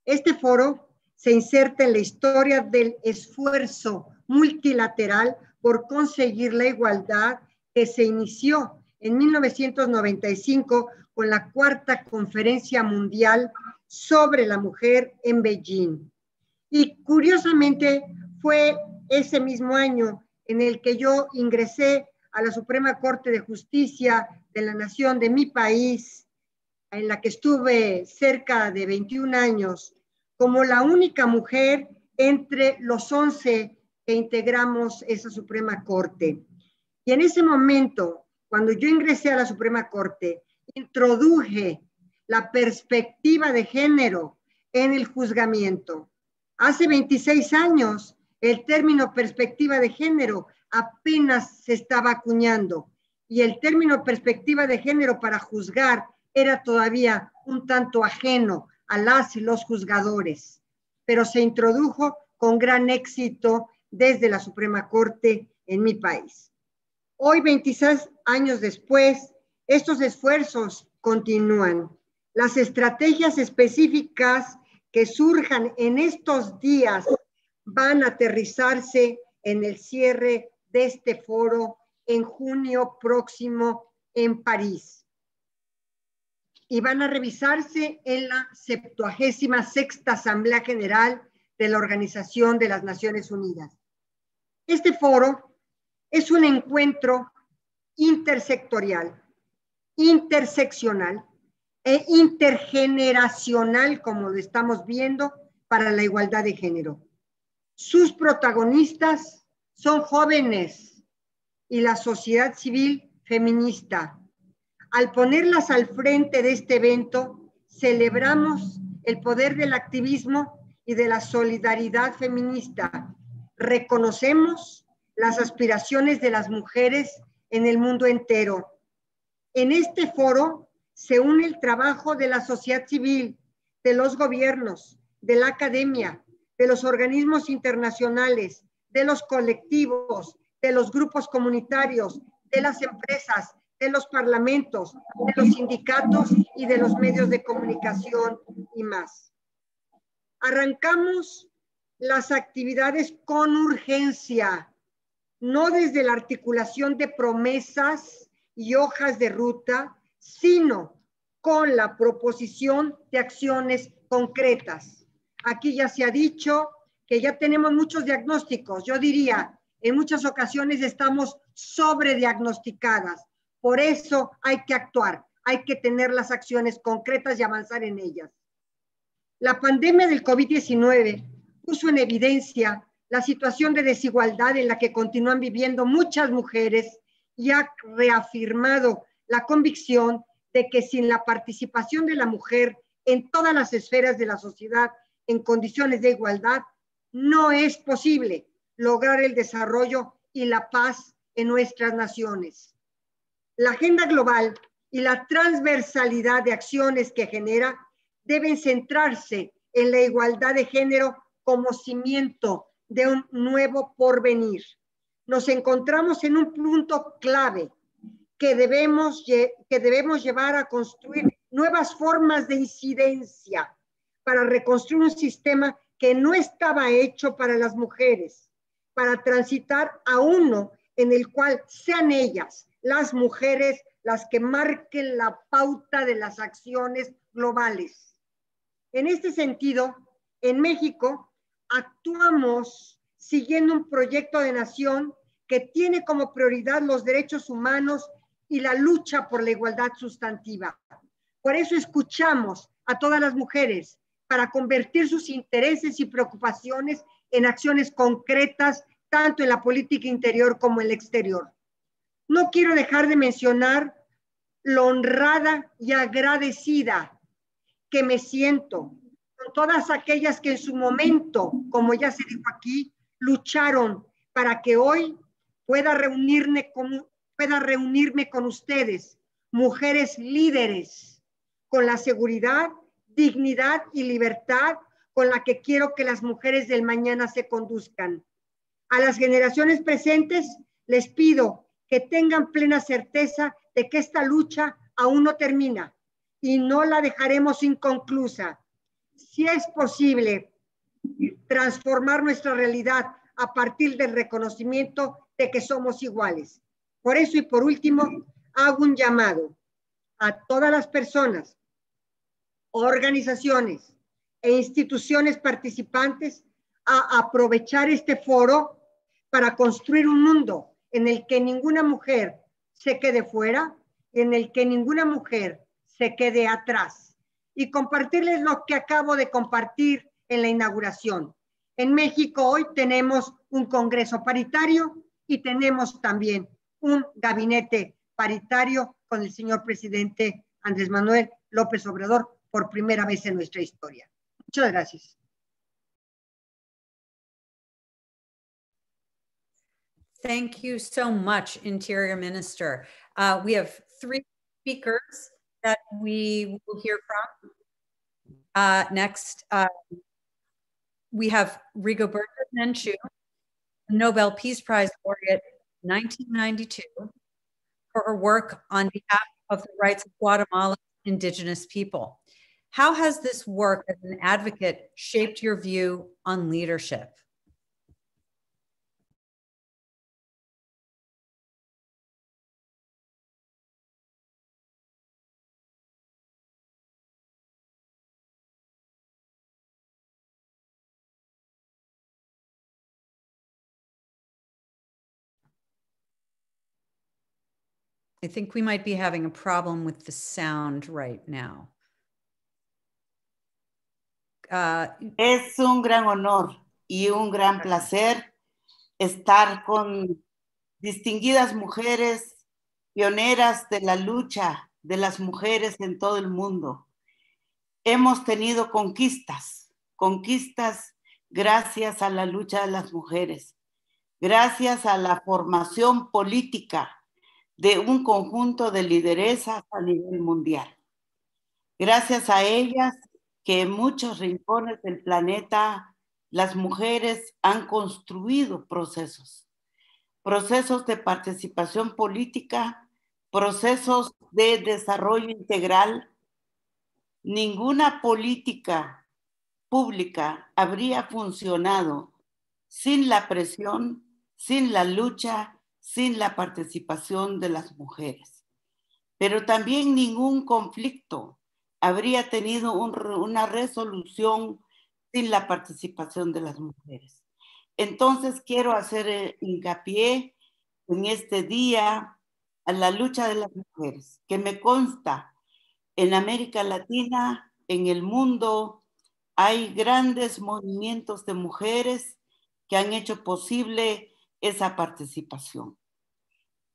Este foro se inserta en la historia del esfuerzo multilateral por conseguir la igualdad que se inició en 1995 con la cuarta conferencia mundial sobre la mujer en Beijing. Y curiosamente fue ese mismo año en el que yo ingresé a la Suprema Corte de Justicia de la Nación de mi país, en la que estuve cerca de 21 años, como la única mujer entre los 11 que integramos esa Suprema Corte. Y en ese momento, cuando yo ingresé a la Suprema Corte, introduje la perspectiva de género en el juzgamiento. Hace 26 años, el término perspectiva de género apenas se estaba acuñando y el término perspectiva de género para juzgar era todavía un tanto ajeno a las y los juzgadores, pero se introdujo con gran éxito desde la Suprema Corte en mi país. Hoy, 26 años después, estos esfuerzos continúan. Las estrategias específicas que surjan en estos días van a aterrizarse en el cierre de este foro en junio próximo en París. Y van a revisarse en la 76 Asamblea General de la Organización de las Naciones Unidas. Este foro es un encuentro intersectorial, interseccional e intergeneracional, como lo estamos viendo, para la igualdad de género. Sus protagonistas son jóvenes y la sociedad civil feminista. Al ponerlas al frente de este evento, celebramos el poder del activismo y de la solidaridad feminista reconocemos las aspiraciones de las mujeres en el mundo entero. En este foro se une el trabajo de la sociedad civil, de los gobiernos, de la academia, de los organismos internacionales, de los colectivos, de los grupos comunitarios, de las empresas, de los parlamentos, de los sindicatos y de los medios de comunicación y más. Arrancamos las actividades con urgencia, no desde la articulación de promesas y hojas de ruta, sino con la proposición de acciones concretas. Aquí ya se ha dicho que ya tenemos muchos diagnósticos. Yo diría, en muchas ocasiones estamos sobrediagnosticadas. Por eso hay que actuar. hay que tener las acciones concretas y avanzar en ellas. La pandemia del COVID-19 puso en evidencia la situación de desigualdad en la que continúan viviendo muchas mujeres y ha reafirmado la convicción de que sin la participación de la mujer en todas las esferas de la sociedad en condiciones de igualdad, no es posible lograr el desarrollo y la paz en nuestras naciones. La agenda global y la transversalidad de acciones que genera deben centrarse en la igualdad de género como cimiento de un nuevo porvenir. Nos encontramos en un punto clave que debemos, que debemos llevar a construir nuevas formas de incidencia para reconstruir un sistema que no estaba hecho para las mujeres, para transitar a uno en el cual sean ellas, las mujeres, las que marquen la pauta de las acciones globales. En este sentido, en México actuamos siguiendo un proyecto de nación que tiene como prioridad los derechos humanos y la lucha por la igualdad sustantiva. Por eso escuchamos a todas las mujeres para convertir sus intereses y preocupaciones en acciones concretas, tanto en la política interior como en el exterior. No quiero dejar de mencionar lo honrada y agradecida que me siento con todas aquellas que en su momento, como ya se dijo aquí, lucharon para que hoy pueda reunirme con, pueda reunirme con ustedes, mujeres líderes, con la seguridad, dignidad y libertad con la que quiero que las mujeres del mañana se conduzcan. A las generaciones presentes les pido que tengan plena certeza de que esta lucha aún no termina y no la dejaremos inconclusa. Si es posible transformar nuestra realidad a partir del reconocimiento de que somos iguales. Por eso y por último, hago un llamado a todas las personas, organizaciones e instituciones participantes a aprovechar este foro para construir un mundo en el que ninguna mujer se quede fuera, en el que ninguna mujer se quede atrás. Y compartirles lo que acabo de compartir en la inauguración. En México hoy tenemos un Congreso paritario y tenemos también un gabinete paritario con el señor presidente Andrés Manuel López Obrador por primera vez en nuestra historia. Muchas gracias. Thank you so much, Interior Minister. Uh, we have three speakers that we will hear from. Uh, next, uh, we have Rigoberta Menchú, Nobel Peace Prize laureate 1992 for her work on behalf of the rights of Guatemala's indigenous people. How has this work as an advocate shaped your view on leadership? I think we might be having a problem with the sound right now. Uh, es un gran honor y un gran placer estar con distinguidas mujeres pioneras de la lucha de las mujeres en todo el mundo. Hemos tenido conquistas, conquistas gracias a la lucha de las mujeres, gracias a la formación política de un conjunto de lideresas a nivel mundial. Gracias a ellas que en muchos rincones del planeta las mujeres han construido procesos, procesos de participación política, procesos de desarrollo integral. Ninguna política pública habría funcionado sin la presión, sin la lucha sin la participación de las mujeres. Pero también ningún conflicto habría tenido una resolución sin la participación de las mujeres. Entonces quiero hacer eh, hincapié en este día a la lucha de las mujeres, que me consta En América Latina, en el mundo, hay grandes movimientos de mujeres que han hecho posible esa participación.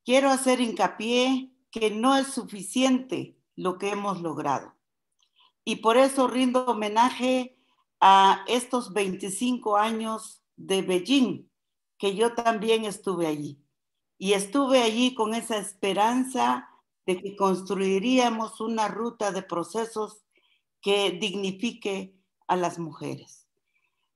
Quiero hacer hincapié que no es suficiente lo que hemos logrado. Y por eso rindo homenaje a estos 25 años de Beijing, que yo también estuve allí. Y estuve allí con esa esperanza de que construiríamos una ruta de procesos que dignifique a las mujeres.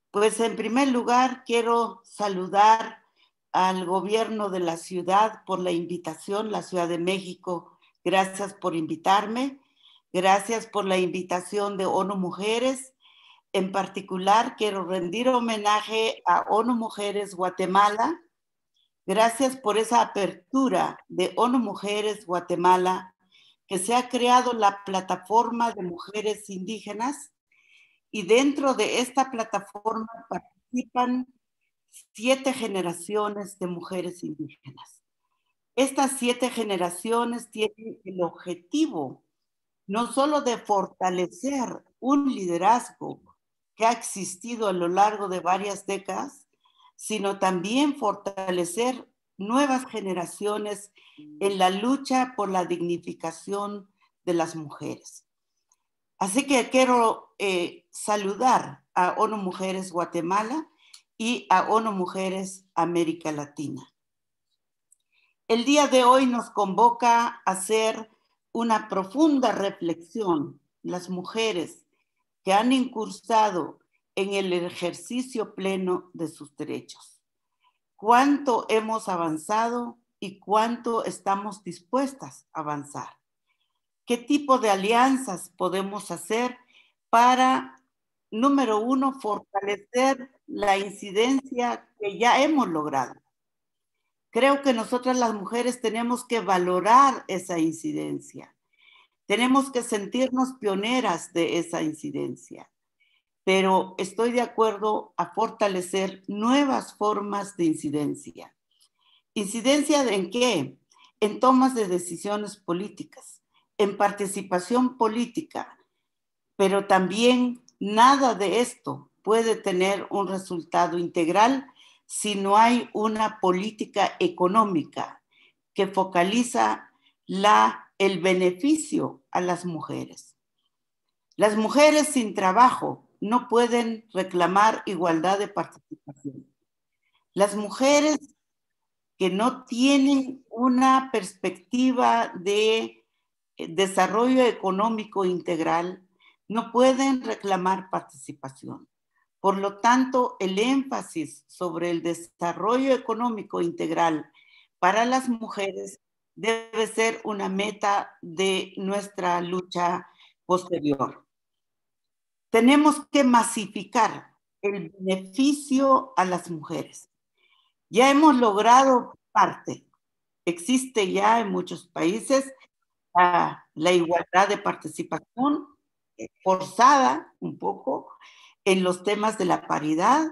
Pues en primer lugar quiero saludar al gobierno de la ciudad por la invitación, la Ciudad de México. Gracias por invitarme. Gracias por la invitación de ONU Mujeres. En particular, quiero rendir homenaje a ONU Mujeres Guatemala. Gracias por esa apertura de ONU Mujeres Guatemala, que se ha creado la plataforma de mujeres indígenas y dentro de esta plataforma participan siete generaciones de mujeres indígenas. Estas siete generaciones tienen el objetivo no solo de fortalecer un liderazgo que ha existido a lo largo de varias décadas, sino también fortalecer nuevas generaciones en la lucha por la dignificación de las mujeres. Así que quiero eh, saludar a ONU Mujeres Guatemala y a ONU Mujeres América Latina. El día de hoy nos convoca a hacer una profunda reflexión las mujeres que han incursado en el ejercicio pleno de sus derechos. ¿Cuánto hemos avanzado y cuánto estamos dispuestas a avanzar? ¿Qué tipo de alianzas podemos hacer para, número uno, fortalecer la incidencia que ya hemos logrado? Creo que nosotras las mujeres tenemos que valorar esa incidencia. Tenemos que sentirnos pioneras de esa incidencia. Pero estoy de acuerdo a fortalecer nuevas formas de incidencia. ¿Incidencia en qué? En tomas de decisiones políticas en participación política, pero también nada de esto puede tener un resultado integral si no hay una política económica que focaliza el beneficio a las mujeres. Las mujeres sin trabajo no pueden reclamar igualdad de participación. Las mujeres que no tienen una perspectiva de eh, desarrollo económico integral no pueden reclamar participación. Por lo tanto, el énfasis sobre el desarrollo económico integral para las mujeres debe ser una meta de nuestra lucha posterior. Tenemos que masificar el beneficio a las mujeres. Ya hemos logrado parte. Existe ya en muchos países la, igualdad de participación eh, forzada un poco en los temas de la paridad.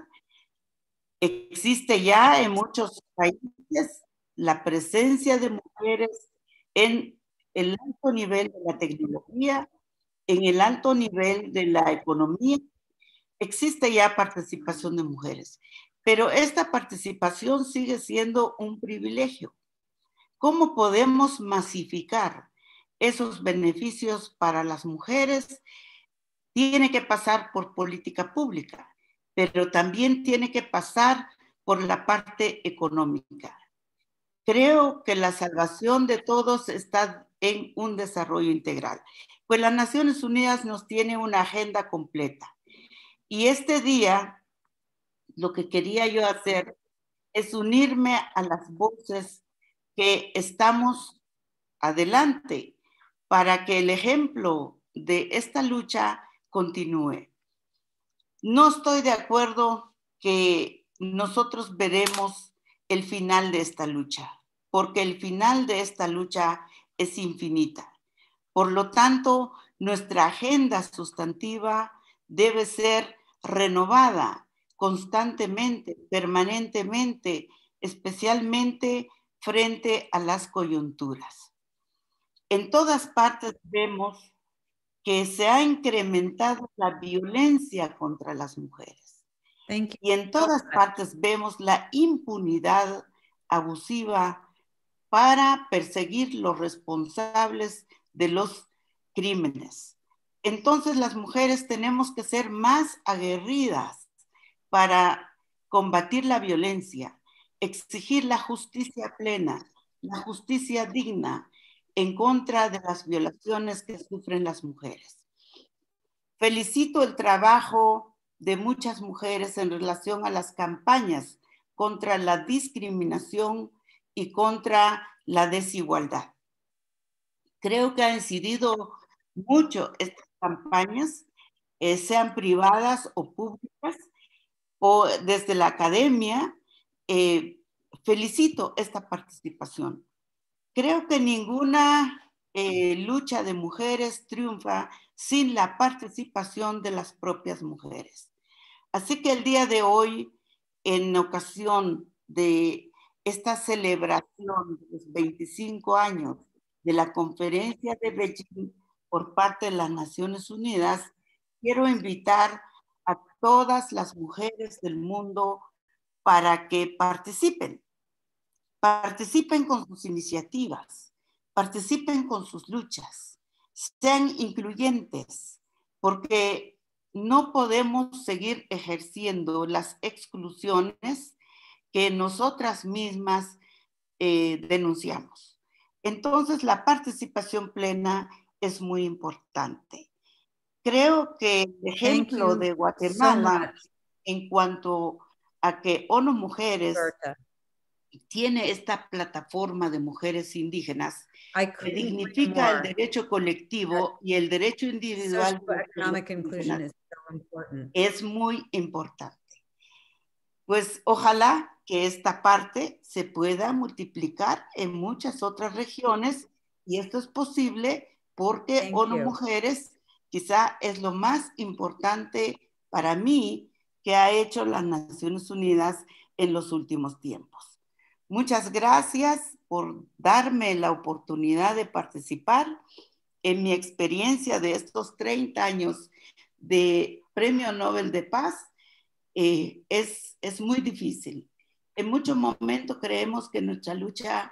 Existe ya en muchos países la presencia de mujeres en el alto nivel de la tecnología, en el alto nivel de la economía. Existe ya participación de mujeres, pero esta participación sigue siendo un privilegio. ¿Cómo podemos masificar esos beneficios para las mujeres, tiene que pasar por política pública, pero también tiene que pasar por la parte económica. Creo que la salvación de todos está en un desarrollo integral. Pues las Naciones Unidas nos tiene una agenda completa. Y este día, lo que quería yo hacer es unirme a las voces que estamos adelante para que el ejemplo de esta lucha continúe. No estoy de acuerdo que nosotros veremos el final de esta lucha, porque el final de esta lucha es infinita. Por lo tanto, nuestra agenda sustantiva debe ser renovada constantemente, permanentemente, especialmente frente a las coyunturas. En todas partes vemos que se ha incrementado la violencia contra las mujeres. Y en todas partes vemos la impunidad abusiva para perseguir los responsables de los crímenes. Entonces las mujeres tenemos que ser más aguerridas para combatir la violencia, exigir la justicia plena, la justicia digna en contra de las violaciones que sufren las mujeres. Felicito el trabajo de muchas mujeres en relación a las campañas contra la discriminación y contra la desigualdad. Creo que ha incidido mucho estas campañas, eh, sean privadas o públicas, o desde la academia. Eh, felicito esta participación. Creo que ninguna eh, lucha de mujeres triunfa sin la participación de las propias mujeres. Así que el día de hoy, en ocasión de esta celebración de los 25 años de la conferencia de Beijing por parte de las Naciones Unidas, quiero invitar a todas las mujeres del mundo para que participen. Participen con sus iniciativas, participen con sus luchas, sean incluyentes, porque no podemos seguir ejerciendo las exclusiones que nosotras mismas eh, denunciamos. Entonces, la participación plena es muy importante. Creo que el ejemplo de Guatemala en cuanto a que ONU Mujeres tiene esta plataforma de mujeres indígenas que dignifica el derecho colectivo y el derecho individual es muy importante. Pues ojalá que esta parte se pueda multiplicar en muchas otras regiones y esto es posible porque ONU Mujeres quizá es lo más importante para mí que ha hecho las Naciones Unidas en los últimos tiempos. Muchas gracias por darme la oportunidad de participar en mi experiencia de estos 30 años de Premio Nobel de Paz. Eh, es, es muy difícil. En muchos momentos creemos que nuestra lucha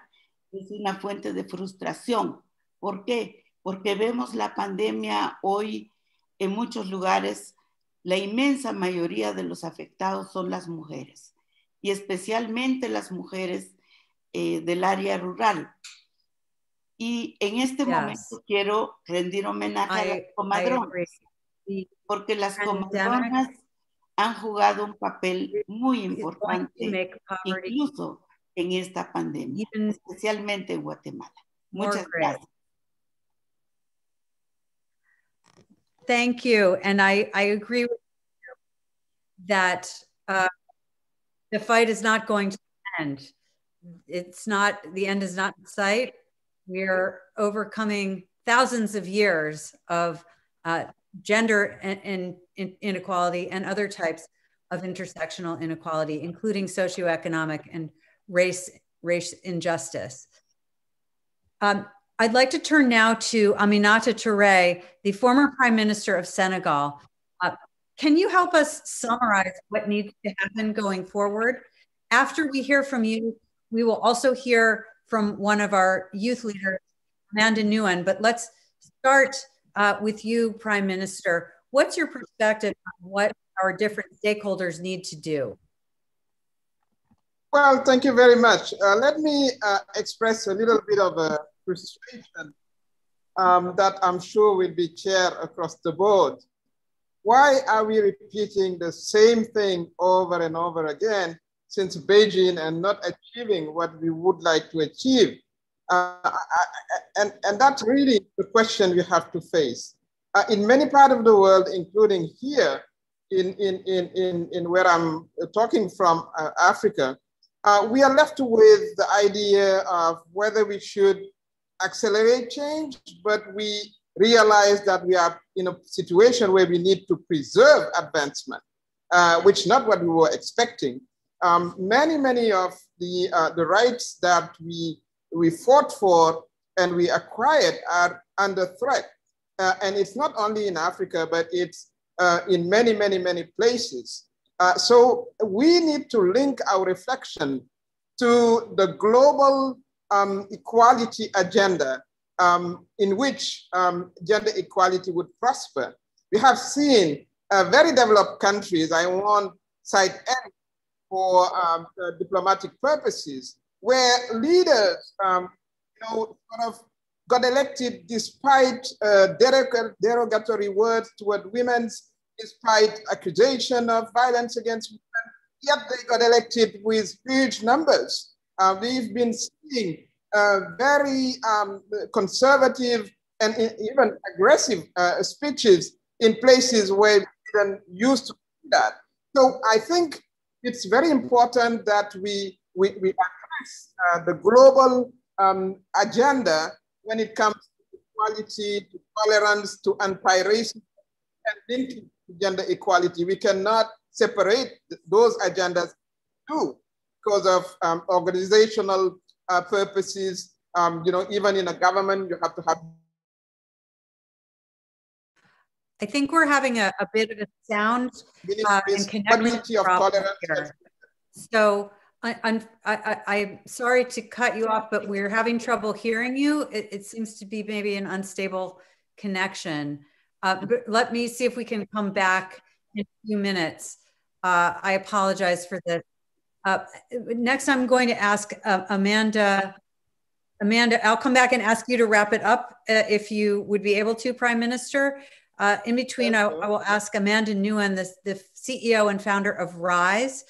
es una fuente de frustración. ¿Por qué? Porque vemos la pandemia hoy en muchos lugares la inmensa mayoría de los afectados son las mujeres y especialmente las mujeres eh, del área rural. Y en este momento quiero rendir homenaje a las comadronas, porque las comadronas han jugado un papel muy importante, incluso en esta pandemia, especialmente en Guatemala. Muchas gracias. Thank you. And I, I agree with you that uh, the fight is not going to end. It's not, the end is not in sight. We are overcoming thousands of years of uh, gender and, and, inequality and other types of intersectional inequality, including socioeconomic and race, race injustice. Um, I'd like to turn now to Aminata Touré, the former Prime Minister of Senegal. Uh, can you help us summarize what needs to happen going forward? After we hear from you, we will also hear from one of our youth leaders, Amanda Nguyen. But let's start uh, with you, Prime Minister. What's your perspective on what our different stakeholders need to do? Well, thank you very much. Uh, let me uh, express a little bit of a frustration um, that I'm sure will be shared across the board. Why are we repeating the same thing over and over again since Beijing and not achieving what we would like to achieve? Uh, and, and that's really the question we have to face. Uh, in many parts of the world, including here in, in, in, in, in where I'm talking from, uh, Africa, uh, we are left with the idea of whether we should accelerate change, but we realize that we are in a situation where we need to preserve advancement, uh, which is not what we were expecting. Um, many, many of the, uh, the rights that we, we fought for and we acquired are under threat. uh, and it's not only in Africa, but it's uh, in many, many, many places. Uh, so we need to link our reflection to the global um, equality agenda um, in which um, gender equality would prosper. We have seen uh, very developed countries, I won't cite any for um, uh, diplomatic purposes, where leaders, um, you know, sort of got elected despite uh, derogatory words toward women, despite accusation of violence against women, yet they got elected with huge numbers. Uh, we've been seeing very um, conservative and even aggressive uh, speeches in places where we didn't used to do that. So I think it's very important that we, we, we address uh, the global um, agenda when it comes to equality, to tolerance, to anti-racism, and linking gender equality. We cannot separate those agendas too because of um, organizational uh, purposes. Um, you know, even in a government, you have to have. I think we're having a, a bit of a sound uh, and connection problem here. So I, I'm sorry to cut you off, but we're having trouble hearing you. It, it seems to be maybe an unstable connection. Uh, but let me see if we can come back in a few minutes. Uh, I apologize for this. Uh, next, I'm going to ask uh, Amanda. Amanda, I'll come back and ask you to wrap it up uh, if you would be able to, Prime Minister. Uh, in between, I, I, will ask Amanda Nguyen, the, the, CEO and founder of Rise,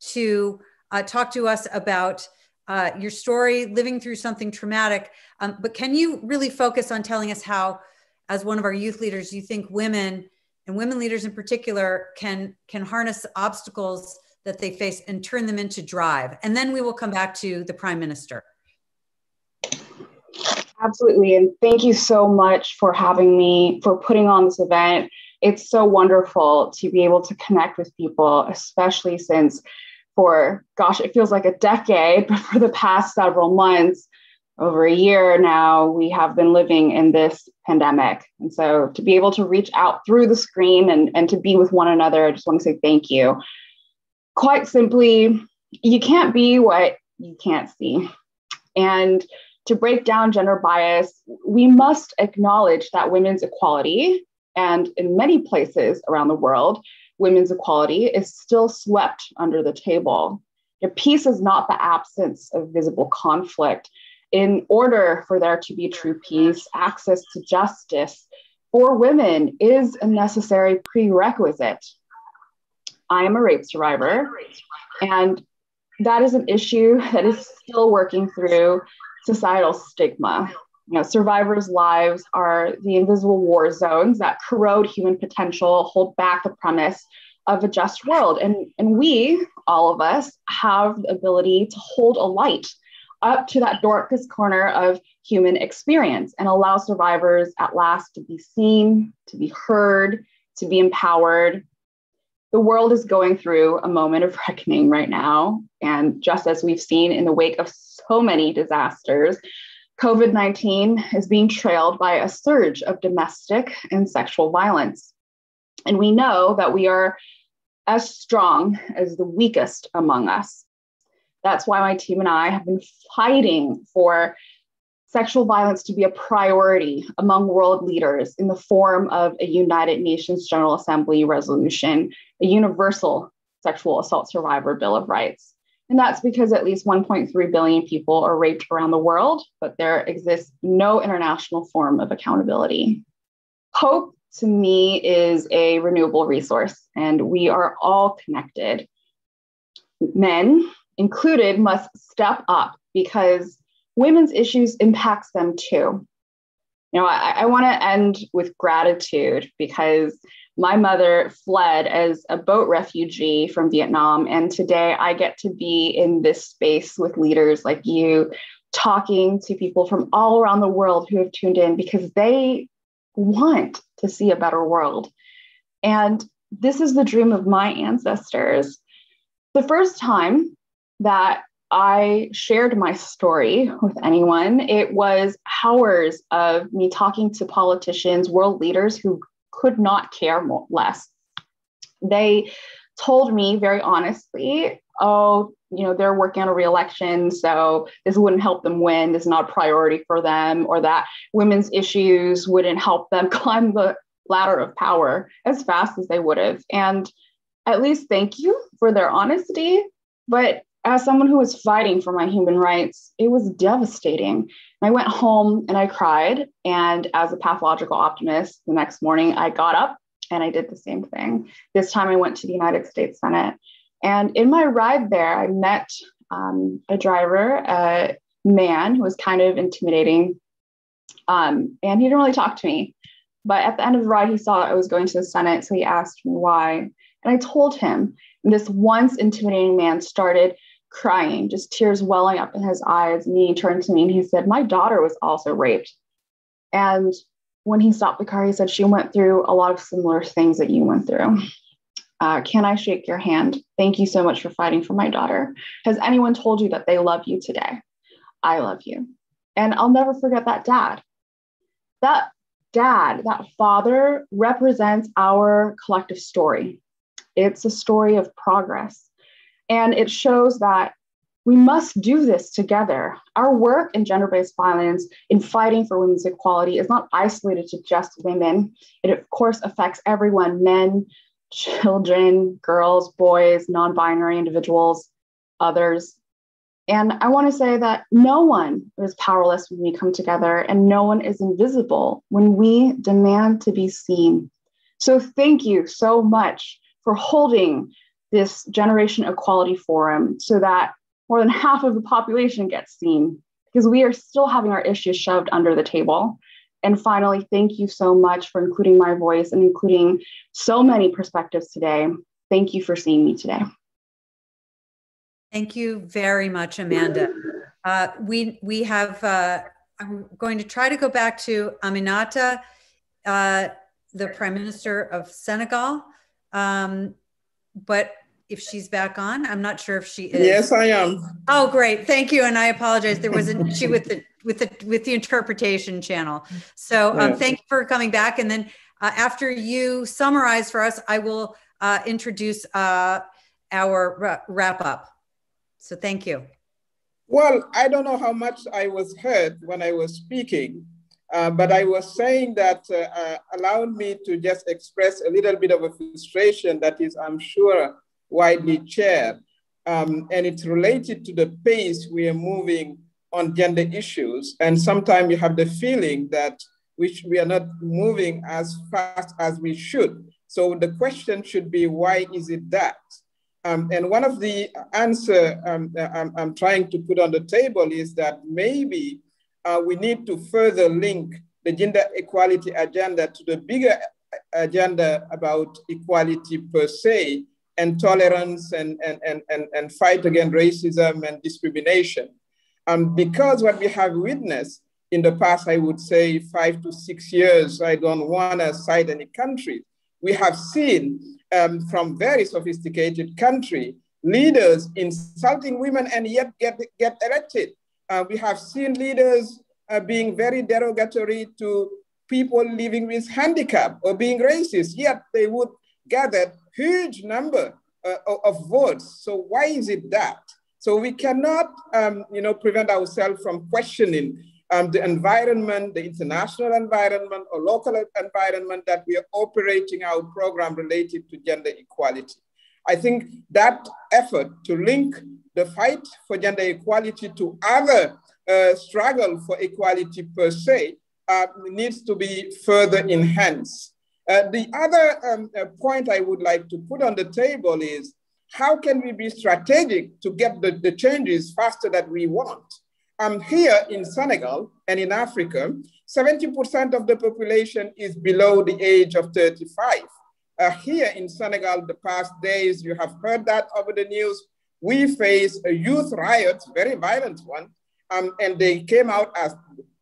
to uh, talk to us about uh, your story, living through something traumatic. Um, but can you really focus on telling us how, as one of our youth leaders, you think women and women leaders in particular can can harness obstacles that they face and turn them into drive. And then we will come back to the prime minister. Absolutely. And thank you so much for having me, for putting on this event. It's so wonderful to be able to connect with people, especially since for, gosh, it feels like a decade, but for the past several months, over a year now, we have been living in this pandemic. And so to be able to reach out through the screen and, and to be with one another, I just want to say thank you quite simply, you can't be what you can't see. And to break down gender bias, we must acknowledge that women's equality, and in many places around the world, women's equality is still swept under the table. The peace is not the absence of visible conflict. In order for there to be true peace, access to justice for women is a necessary prerequisite I am a rape survivor, and that is an issue that is still working through societal stigma. You know, survivors' lives are the invisible war zones that corrode human potential, hold back the premise of a just world. And, and we, all of us, have the ability to hold a light up to that darkest corner of human experience and allow survivors at last to be seen, to be heard, to be empowered, the world is going through a moment of reckoning right now. And just as we've seen in the wake of so many disasters, COVID 19 is being trailed by a surge of domestic and sexual violence. And we know that we are as strong as the weakest among us. That's why my team and I have been fighting for sexual violence to be a priority among world leaders in the form of a United Nations General Assembly resolution, a universal sexual assault survivor bill of rights. And that's because at least 1.3 billion people are raped around the world, but there exists no international form of accountability. Hope to me is a renewable resource, and we are all connected. Men included must step up because women's issues impacts them too. You know, I, I want to end with gratitude because my mother fled as a boat refugee from Vietnam. And today I get to be in this space with leaders like you, talking to people from all around the world who have tuned in because they want to see a better world. And this is the dream of my ancestors. The first time that I shared my story with anyone, it was hours of me talking to politicians, world leaders who could not care more, less. They told me very honestly, oh, you know, they're working on a reelection, so this wouldn't help them win. This is not a priority for them, or that women's issues wouldn't help them climb the ladder of power as fast as they would have. And at least thank you for their honesty. But as someone who was fighting for my human rights, it was devastating. I went home and I cried. And as a pathological optimist, the next morning I got up and I did the same thing. This time I went to the United States Senate. And in my ride there, I met um, a driver, a man who was kind of intimidating. Um, and he didn't really talk to me. But at the end of the ride, he saw I was going to the Senate. So he asked me why. And I told him. And this once intimidating man started crying, just tears welling up in his eyes. And he turned to me and he said, My daughter was also raped. And when he stopped the car, he said, She went through a lot of similar things that you went through. Uh, can I shake your hand? Thank you so much for fighting for my daughter. Has anyone told you that they love you today? I love you. And I'll never forget that dad. That dad, that father, represents our collective story. It's a story of progress. And it shows that we must do this together. Our work in gender based violence, in fighting for women's equality, is not isolated to just women. It, of course, affects everyone men, children, girls, boys, non binary individuals, others. And I want to say that no one is powerless when we come together, and no one is invisible when we demand to be seen. So, thank you so much for holding this Generation Equality Forum so that more than half of the population gets seen because we are still having our issues shoved under the table. And finally, thank you so much for including my voice and including so many perspectives today. Thank you for seeing me today. Thank you very much, Amanda. Uh, we, we have, uh, I'm going to try to go back to Aminata, uh, the Prime Minister of Senegal. Um, but if she's back on. I'm not sure if she is. Yes, I am. Oh, great. Thank you. And I apologize. There was an issue with the with the with the interpretation channel. So um, thank you for coming back. And then uh, after you summarize for us, I will uh, introduce uh, our wrap up. So thank you. Well, I don't know how much I was heard when I was speaking, uh, but I was saying that uh, uh, allowed me to just express a little bit of a frustration that is, I'm sure, widely shared. Um, and it's related to the pace we are moving on gender issues. And sometimes you have the feeling that we, we are not moving as fast as we should. So the question should be, why is it that? Um, and one of the answer um, I'm, I'm, trying to put on the table is that maybe uh, we need to further link the gender equality agenda to the bigger agenda about equality per se, and tolerance and, and, and, and, and fight against racism and discrimination. Um, because what we have witnessed in the past, I would say five to six years, I don't want to cite any country, we have seen um, from very sophisticated country leaders insulting women and yet get, get elected. Uh, we have seen leaders uh, being very derogatory to people living with handicap or being racist, yet they would gather huge number uh, of votes. So why is it that? So we cannot, um, you know, prevent ourselves from questioning um, the environment, the international environment or local environment that we are operating our program related to gender equality. I think that effort to link the fight for gender equality to other uh, struggle for equality per se uh, needs to be further enhanced. Uh, the other um, uh, point I would like to put on the table is how can we be strategic to get the, the changes faster that we want? Um, here in Senegal and in Africa, 70% of the population is below the age of 35. Uh, here in Senegal, the past days, you have heard that over the news, we face a youth riot, very violent one, um, and they came out as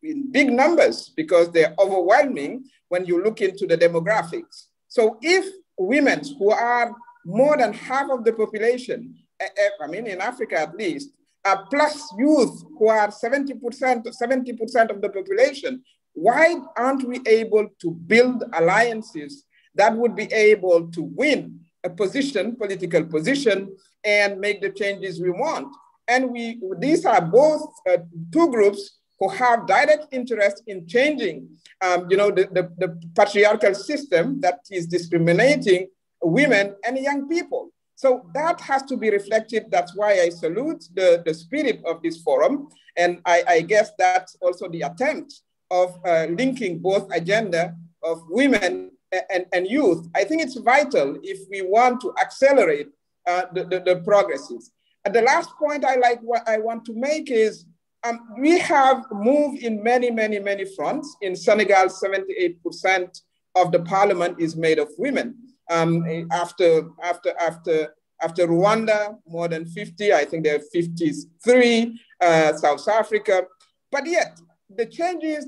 in big numbers because they're overwhelming when you look into the demographics. So if women who are more than half of the population, eh, eh, I mean, in Africa at least, uh, plus youth who are 70%, 70% of the population, why aren't we able to build alliances that would be able to win a position, political position, and make the changes we want? And we, these are both uh, two groups who have direct interest in changing, um, you know, the, the, the patriarchal system that is discriminating women and young people. So that has to be reflected. That's why I salute the, the spirit of this forum. And I, I guess that's also the attempt of uh, linking both agenda of women and, and youth. I think it's vital if we want to accelerate uh, the, the, the, progresses. And the last point I like what I want to make is um, we have moved in many, many, many fronts. In Senegal, 78% of the parliament is made of women. Um, after, after, after, after Rwanda, more than 50, I think there are 53, uh, South Africa. But yet, the changes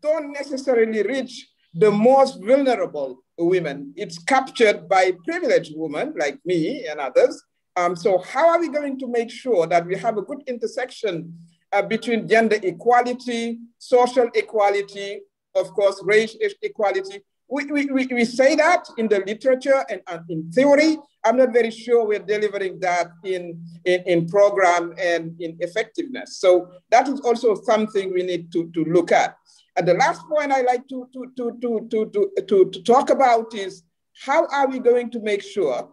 don't necessarily reach the most vulnerable women. It's captured by privileged women like me and others. Um, so how are we going to make sure that we have a good intersection uh, between gender equality, social equality, of course, race equality, we, we, we say that in the literature and, and in theory. I'm not very sure we're delivering that in, in, in program and in effectiveness. So that is also something we need to, to look at. And the last point I like to, to, to, to, to, to, to, talk about is how are we going to make sure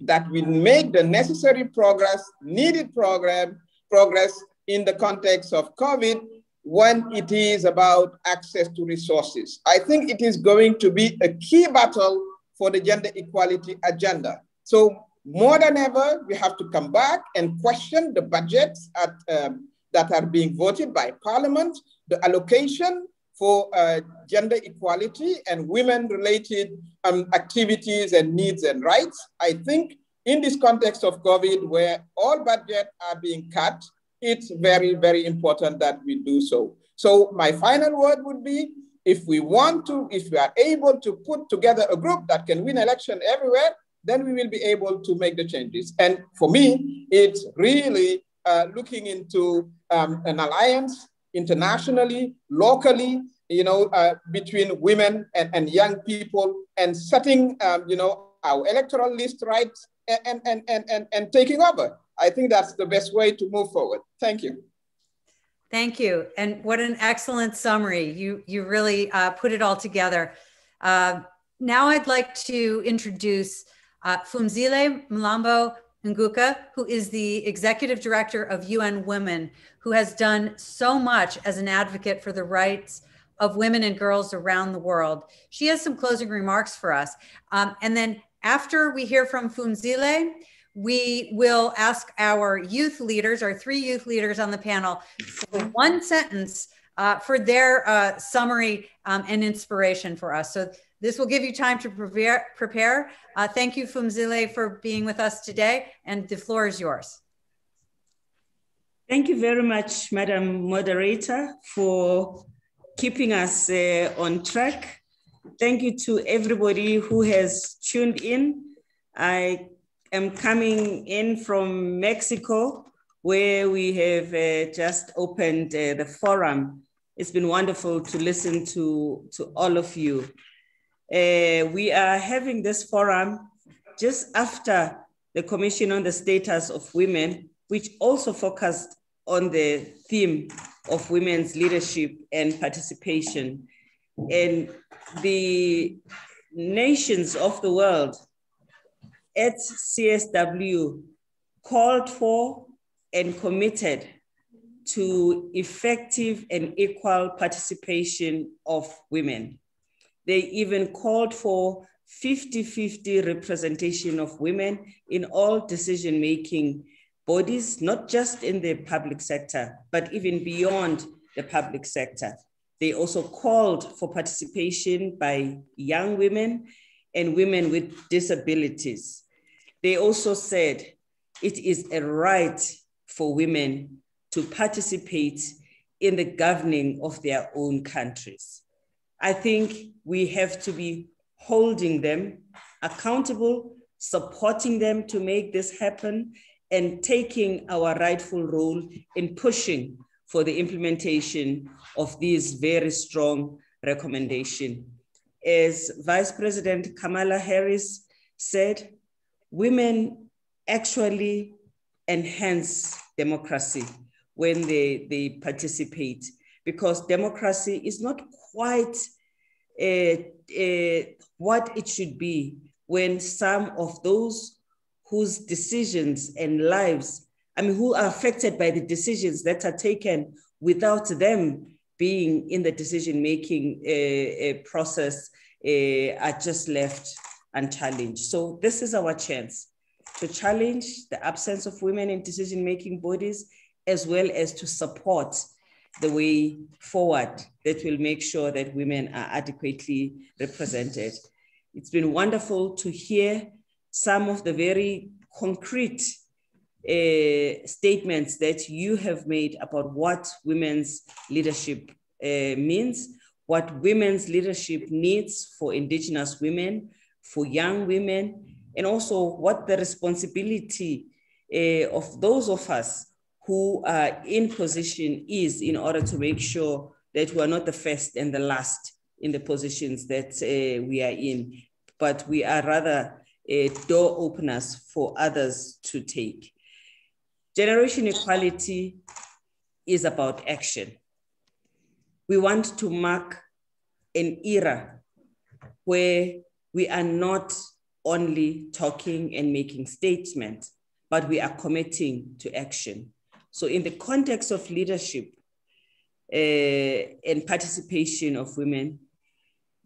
that we make the necessary progress, needed program, progress in the context of COVID when it is about access to resources. I think it is going to be a key battle for the gender equality agenda. So more than ever, we have to come back and question the budgets at, um, that are being voted by parliament, the allocation for uh, gender equality and women-related um, activities and needs and rights. I think in this context of COVID, where all budgets are being cut, it's very, very important that we do so. So my final word would be, if we want to, if we are able to put together a group that can win election everywhere, then we will be able to make the changes. And for me, it's really uh, looking into um, an alliance internationally, locally, you know, uh, between women and, and young people and setting, um, you know, our electoral list right and, and, and, and, and taking over. I think that's the best way to move forward. Thank you. Thank you. And what an excellent summary. You, you really uh, put it all together. Uh, now I'd like to introduce uh, Phumzile Mlambo Ngcuka, who is the executive director of UN Women, who has done so much as an advocate for the rights of women and girls around the world. She has some closing remarks for us. Um, and then after we hear from Phumzile, we will ask our youth leaders, our three youth leaders on the panel, one sentence uh, for their uh, summary um, and inspiration for us. So this will give you time to prepare. prepare. Uh, thank you, Phumzile, for being with us today, and the floor is yours. Thank you very much, Madam Moderator, for keeping us uh, on track. Thank you to everybody who has tuned in. I am coming in from Mexico, where we have uh, just opened uh, the forum. It's been wonderful to listen to, to all of you. Uh, we are having this forum just after the Commission on the Status of Women, which also focused on the theme of women's leadership and participation. And the nations of the world at CSW called for and committed to effective and equal participation of women. They even called for 50-50 representation of women in all decision-making bodies, not just in the public sector, but even beyond the public sector. They also called for participation by young women and women with disabilities. They also said it is a right for women to participate in the governing of their own countries. I think we have to be holding them accountable, supporting them to make this happen, and taking our rightful role in pushing for the implementation of these very strong recommendations. As Vice President Kamala Harris said, women actually enhance democracy when they, they participate because democracy is not quite uh, uh, what it should be when some of those whose decisions and lives, I mean, who are affected by the decisions that are taken without them being in the decision making uh, process, are just left unchallenged. So, this is our chance to challenge the absence of women in decision making bodies, as well as to support the way forward that will make sure that women are adequately represented. It's been wonderful to hear some of the very concrete uh, statements that you have made about what women's leadership uh, means, what women's leadership needs for Indigenous women, for young women, and also what the responsibility uh, of those of us who are in position is in order to make sure that we are not the first and the last in the positions that uh, we are in, but we are rather uh, door openers for others to take. Generation equality is about action. We want to mark an era where we are not only talking and making statements, but we are committing to action. So, in the context of leadership uh, and participation of women,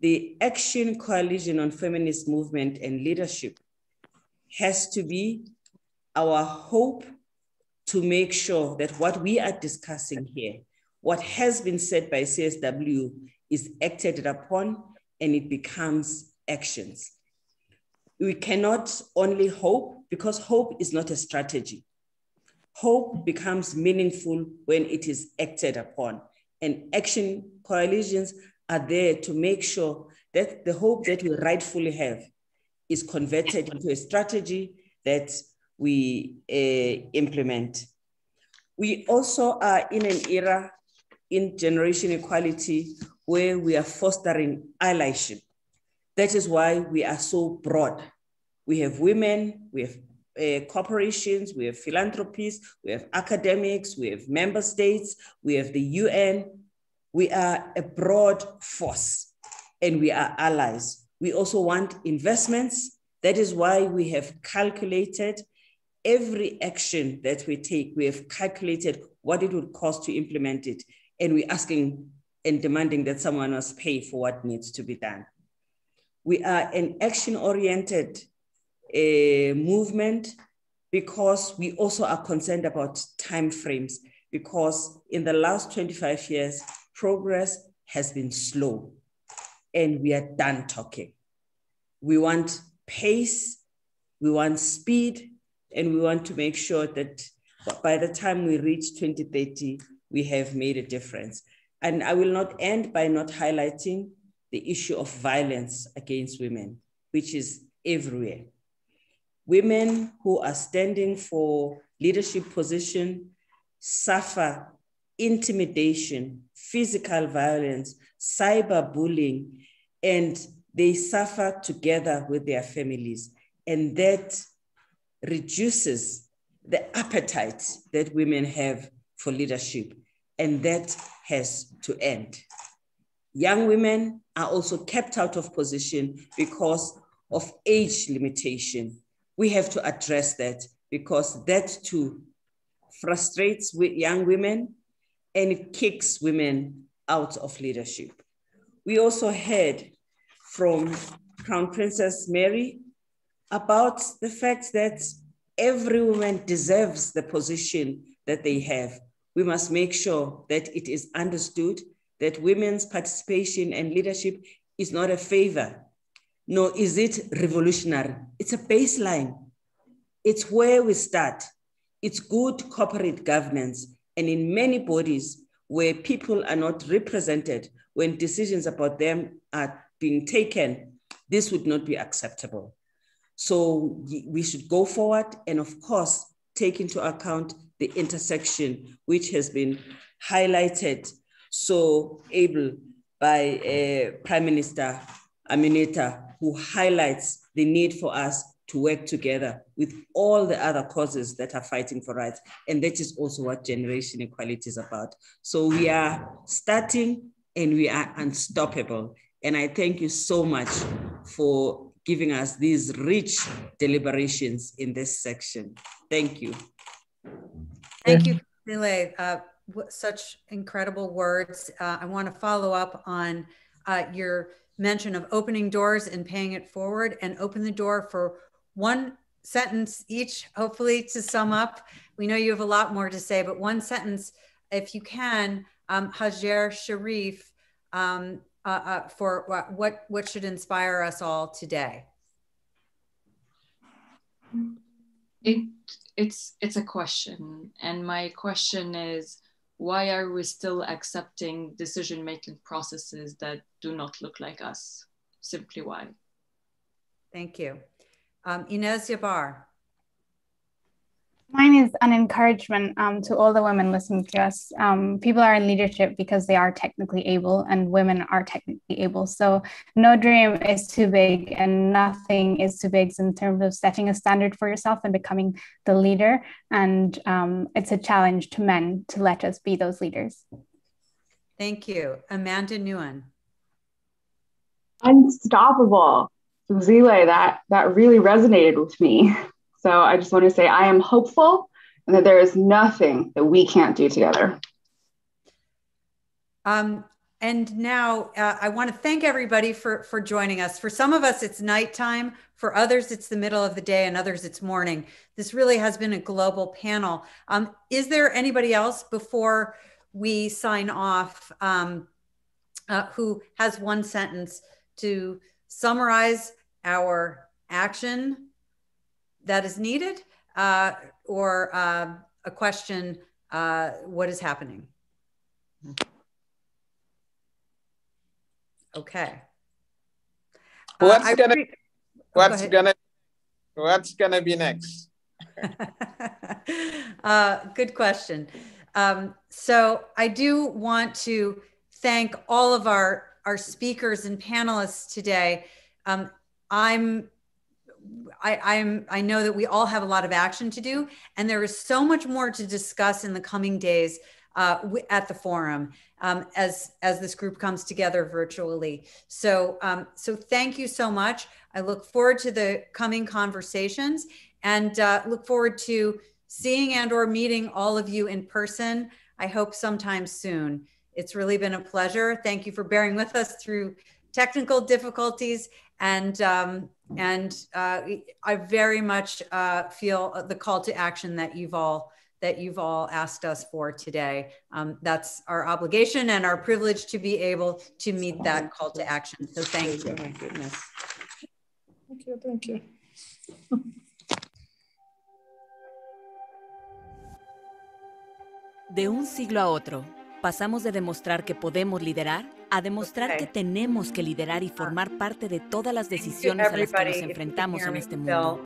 the Action Coalition on Feminist Movement and Leadership has to be our hope to make sure that what we are discussing here, what has been said by CSW, is acted upon and it becomes actions. We cannot only hope because hope is not a strategy. Hope becomes meaningful when it is acted upon. And action coalitions are there to make sure that the hope that we rightfully have is converted into a strategy that we uh, implement. We also are in an era in generation equality where we are fostering allyship. That is why we are so broad. We have women, we have uh, corporations, we have philanthropies, we have academics, we have member states, we have the UN. We are a broad force and we are allies. We also want investments. That is why we have calculated every action that we take, we have calculated what it would cost to implement it. And we're asking and demanding that someone else pay for what needs to be done. We are an action oriented a movement because we also are concerned about time frames because in the last 25 years, progress has been slow and we are done talking. We want pace, we want speed, and we want to make sure that by the time we reach 2030, we have made a difference. And I will not end by not highlighting the issue of violence against women, which is everywhere women who are standing for leadership position suffer intimidation, physical violence, cyberbullying, and they suffer together with their families. And that reduces the appetite that women have for leadership. And that has to end. Young women are also kept out of position because of age limitation we have to address that because that too frustrates young women and it kicks women out of leadership. We also heard from Crown Princess Mary about the fact that every woman deserves the position that they have. We must make sure that it is understood that women's participation and leadership is not a favor, nor is it revolutionary. It's a baseline. It's where we start. It's good corporate governance. And in many bodies where people are not represented, when decisions about them are being taken, this would not be acceptable. So we should go forward and, of course, take into account the intersection, which has been highlighted so able by uh, Prime Minister Aminata, who highlights the need for us to work together with all the other causes that are fighting for rights. And that is also what generation equality is about. So we are starting and we are unstoppable. And I thank you so much for giving us these rich deliberations in this section. Thank you. Thank you, Lile. Uh, such incredible words. Uh, I want to follow up on uh, your mention of opening doors and paying it forward and open the door for one sentence each, hopefully to sum up. We know you have a lot more to say, but one sentence, if you can, um, Hajer Sharief, um, uh, uh, for what, what, what should inspire us all today? It, it's, it's a question. And my question is, why are we still accepting decision-making processes that do not look like us? Simply why? Thank you. Um, Inés Yabar. Mine is an encouragement um, to all the women listening to us. Um, people are in leadership because they are technically able, and women are technically able. So, no dream is too big, and nothing is too big in terms of setting a standard for yourself and becoming the leader. And um, it's a challenge to men to let us be those leaders. Thank you. Amanda Nguyen. Unstoppable. Zile, that, that really resonated with me. So I just want to say I am hopeful and that there is nothing that we can't do together. Um, and now uh, I want to thank everybody for for joining us. For some of us, it's nighttime. For others, it's the middle of the day, and others, it's morning. This really has been a global panel. Um, is there anybody else before we sign off um, uh, who has one sentence to summarize our action that is needed uh, or uh, a question uh, what is happening? Okay. Uh, what's gonna what's go gonna what's gonna be next? Uh, good question. Um, so I do want to thank all of our our speakers and panelists today. Um, I'm I, am I know that we all have a lot of action to do, and there is so much more to discuss in the coming days uh, at the forum um, as as this group comes together virtually. So um, so thank you so much. I look forward to the coming conversations and uh, look forward to seeing and or meeting all of you in person. I hope sometime soon. It's really been a pleasure. Thank you for bearing with us through technical difficulties and um, and uh, I very much uh, feel the call to action that you've all that you've all asked us for today. Um, that's our obligation and our privilege to be able to meet that call to action. So thank you. Thank you. Thank you. De un siglo a otro, pasamos de demostrar que podemos liderar a demostrar que tenemos que liderar y formar parte de todas las decisiones a las que nos enfrentamos en este mundo.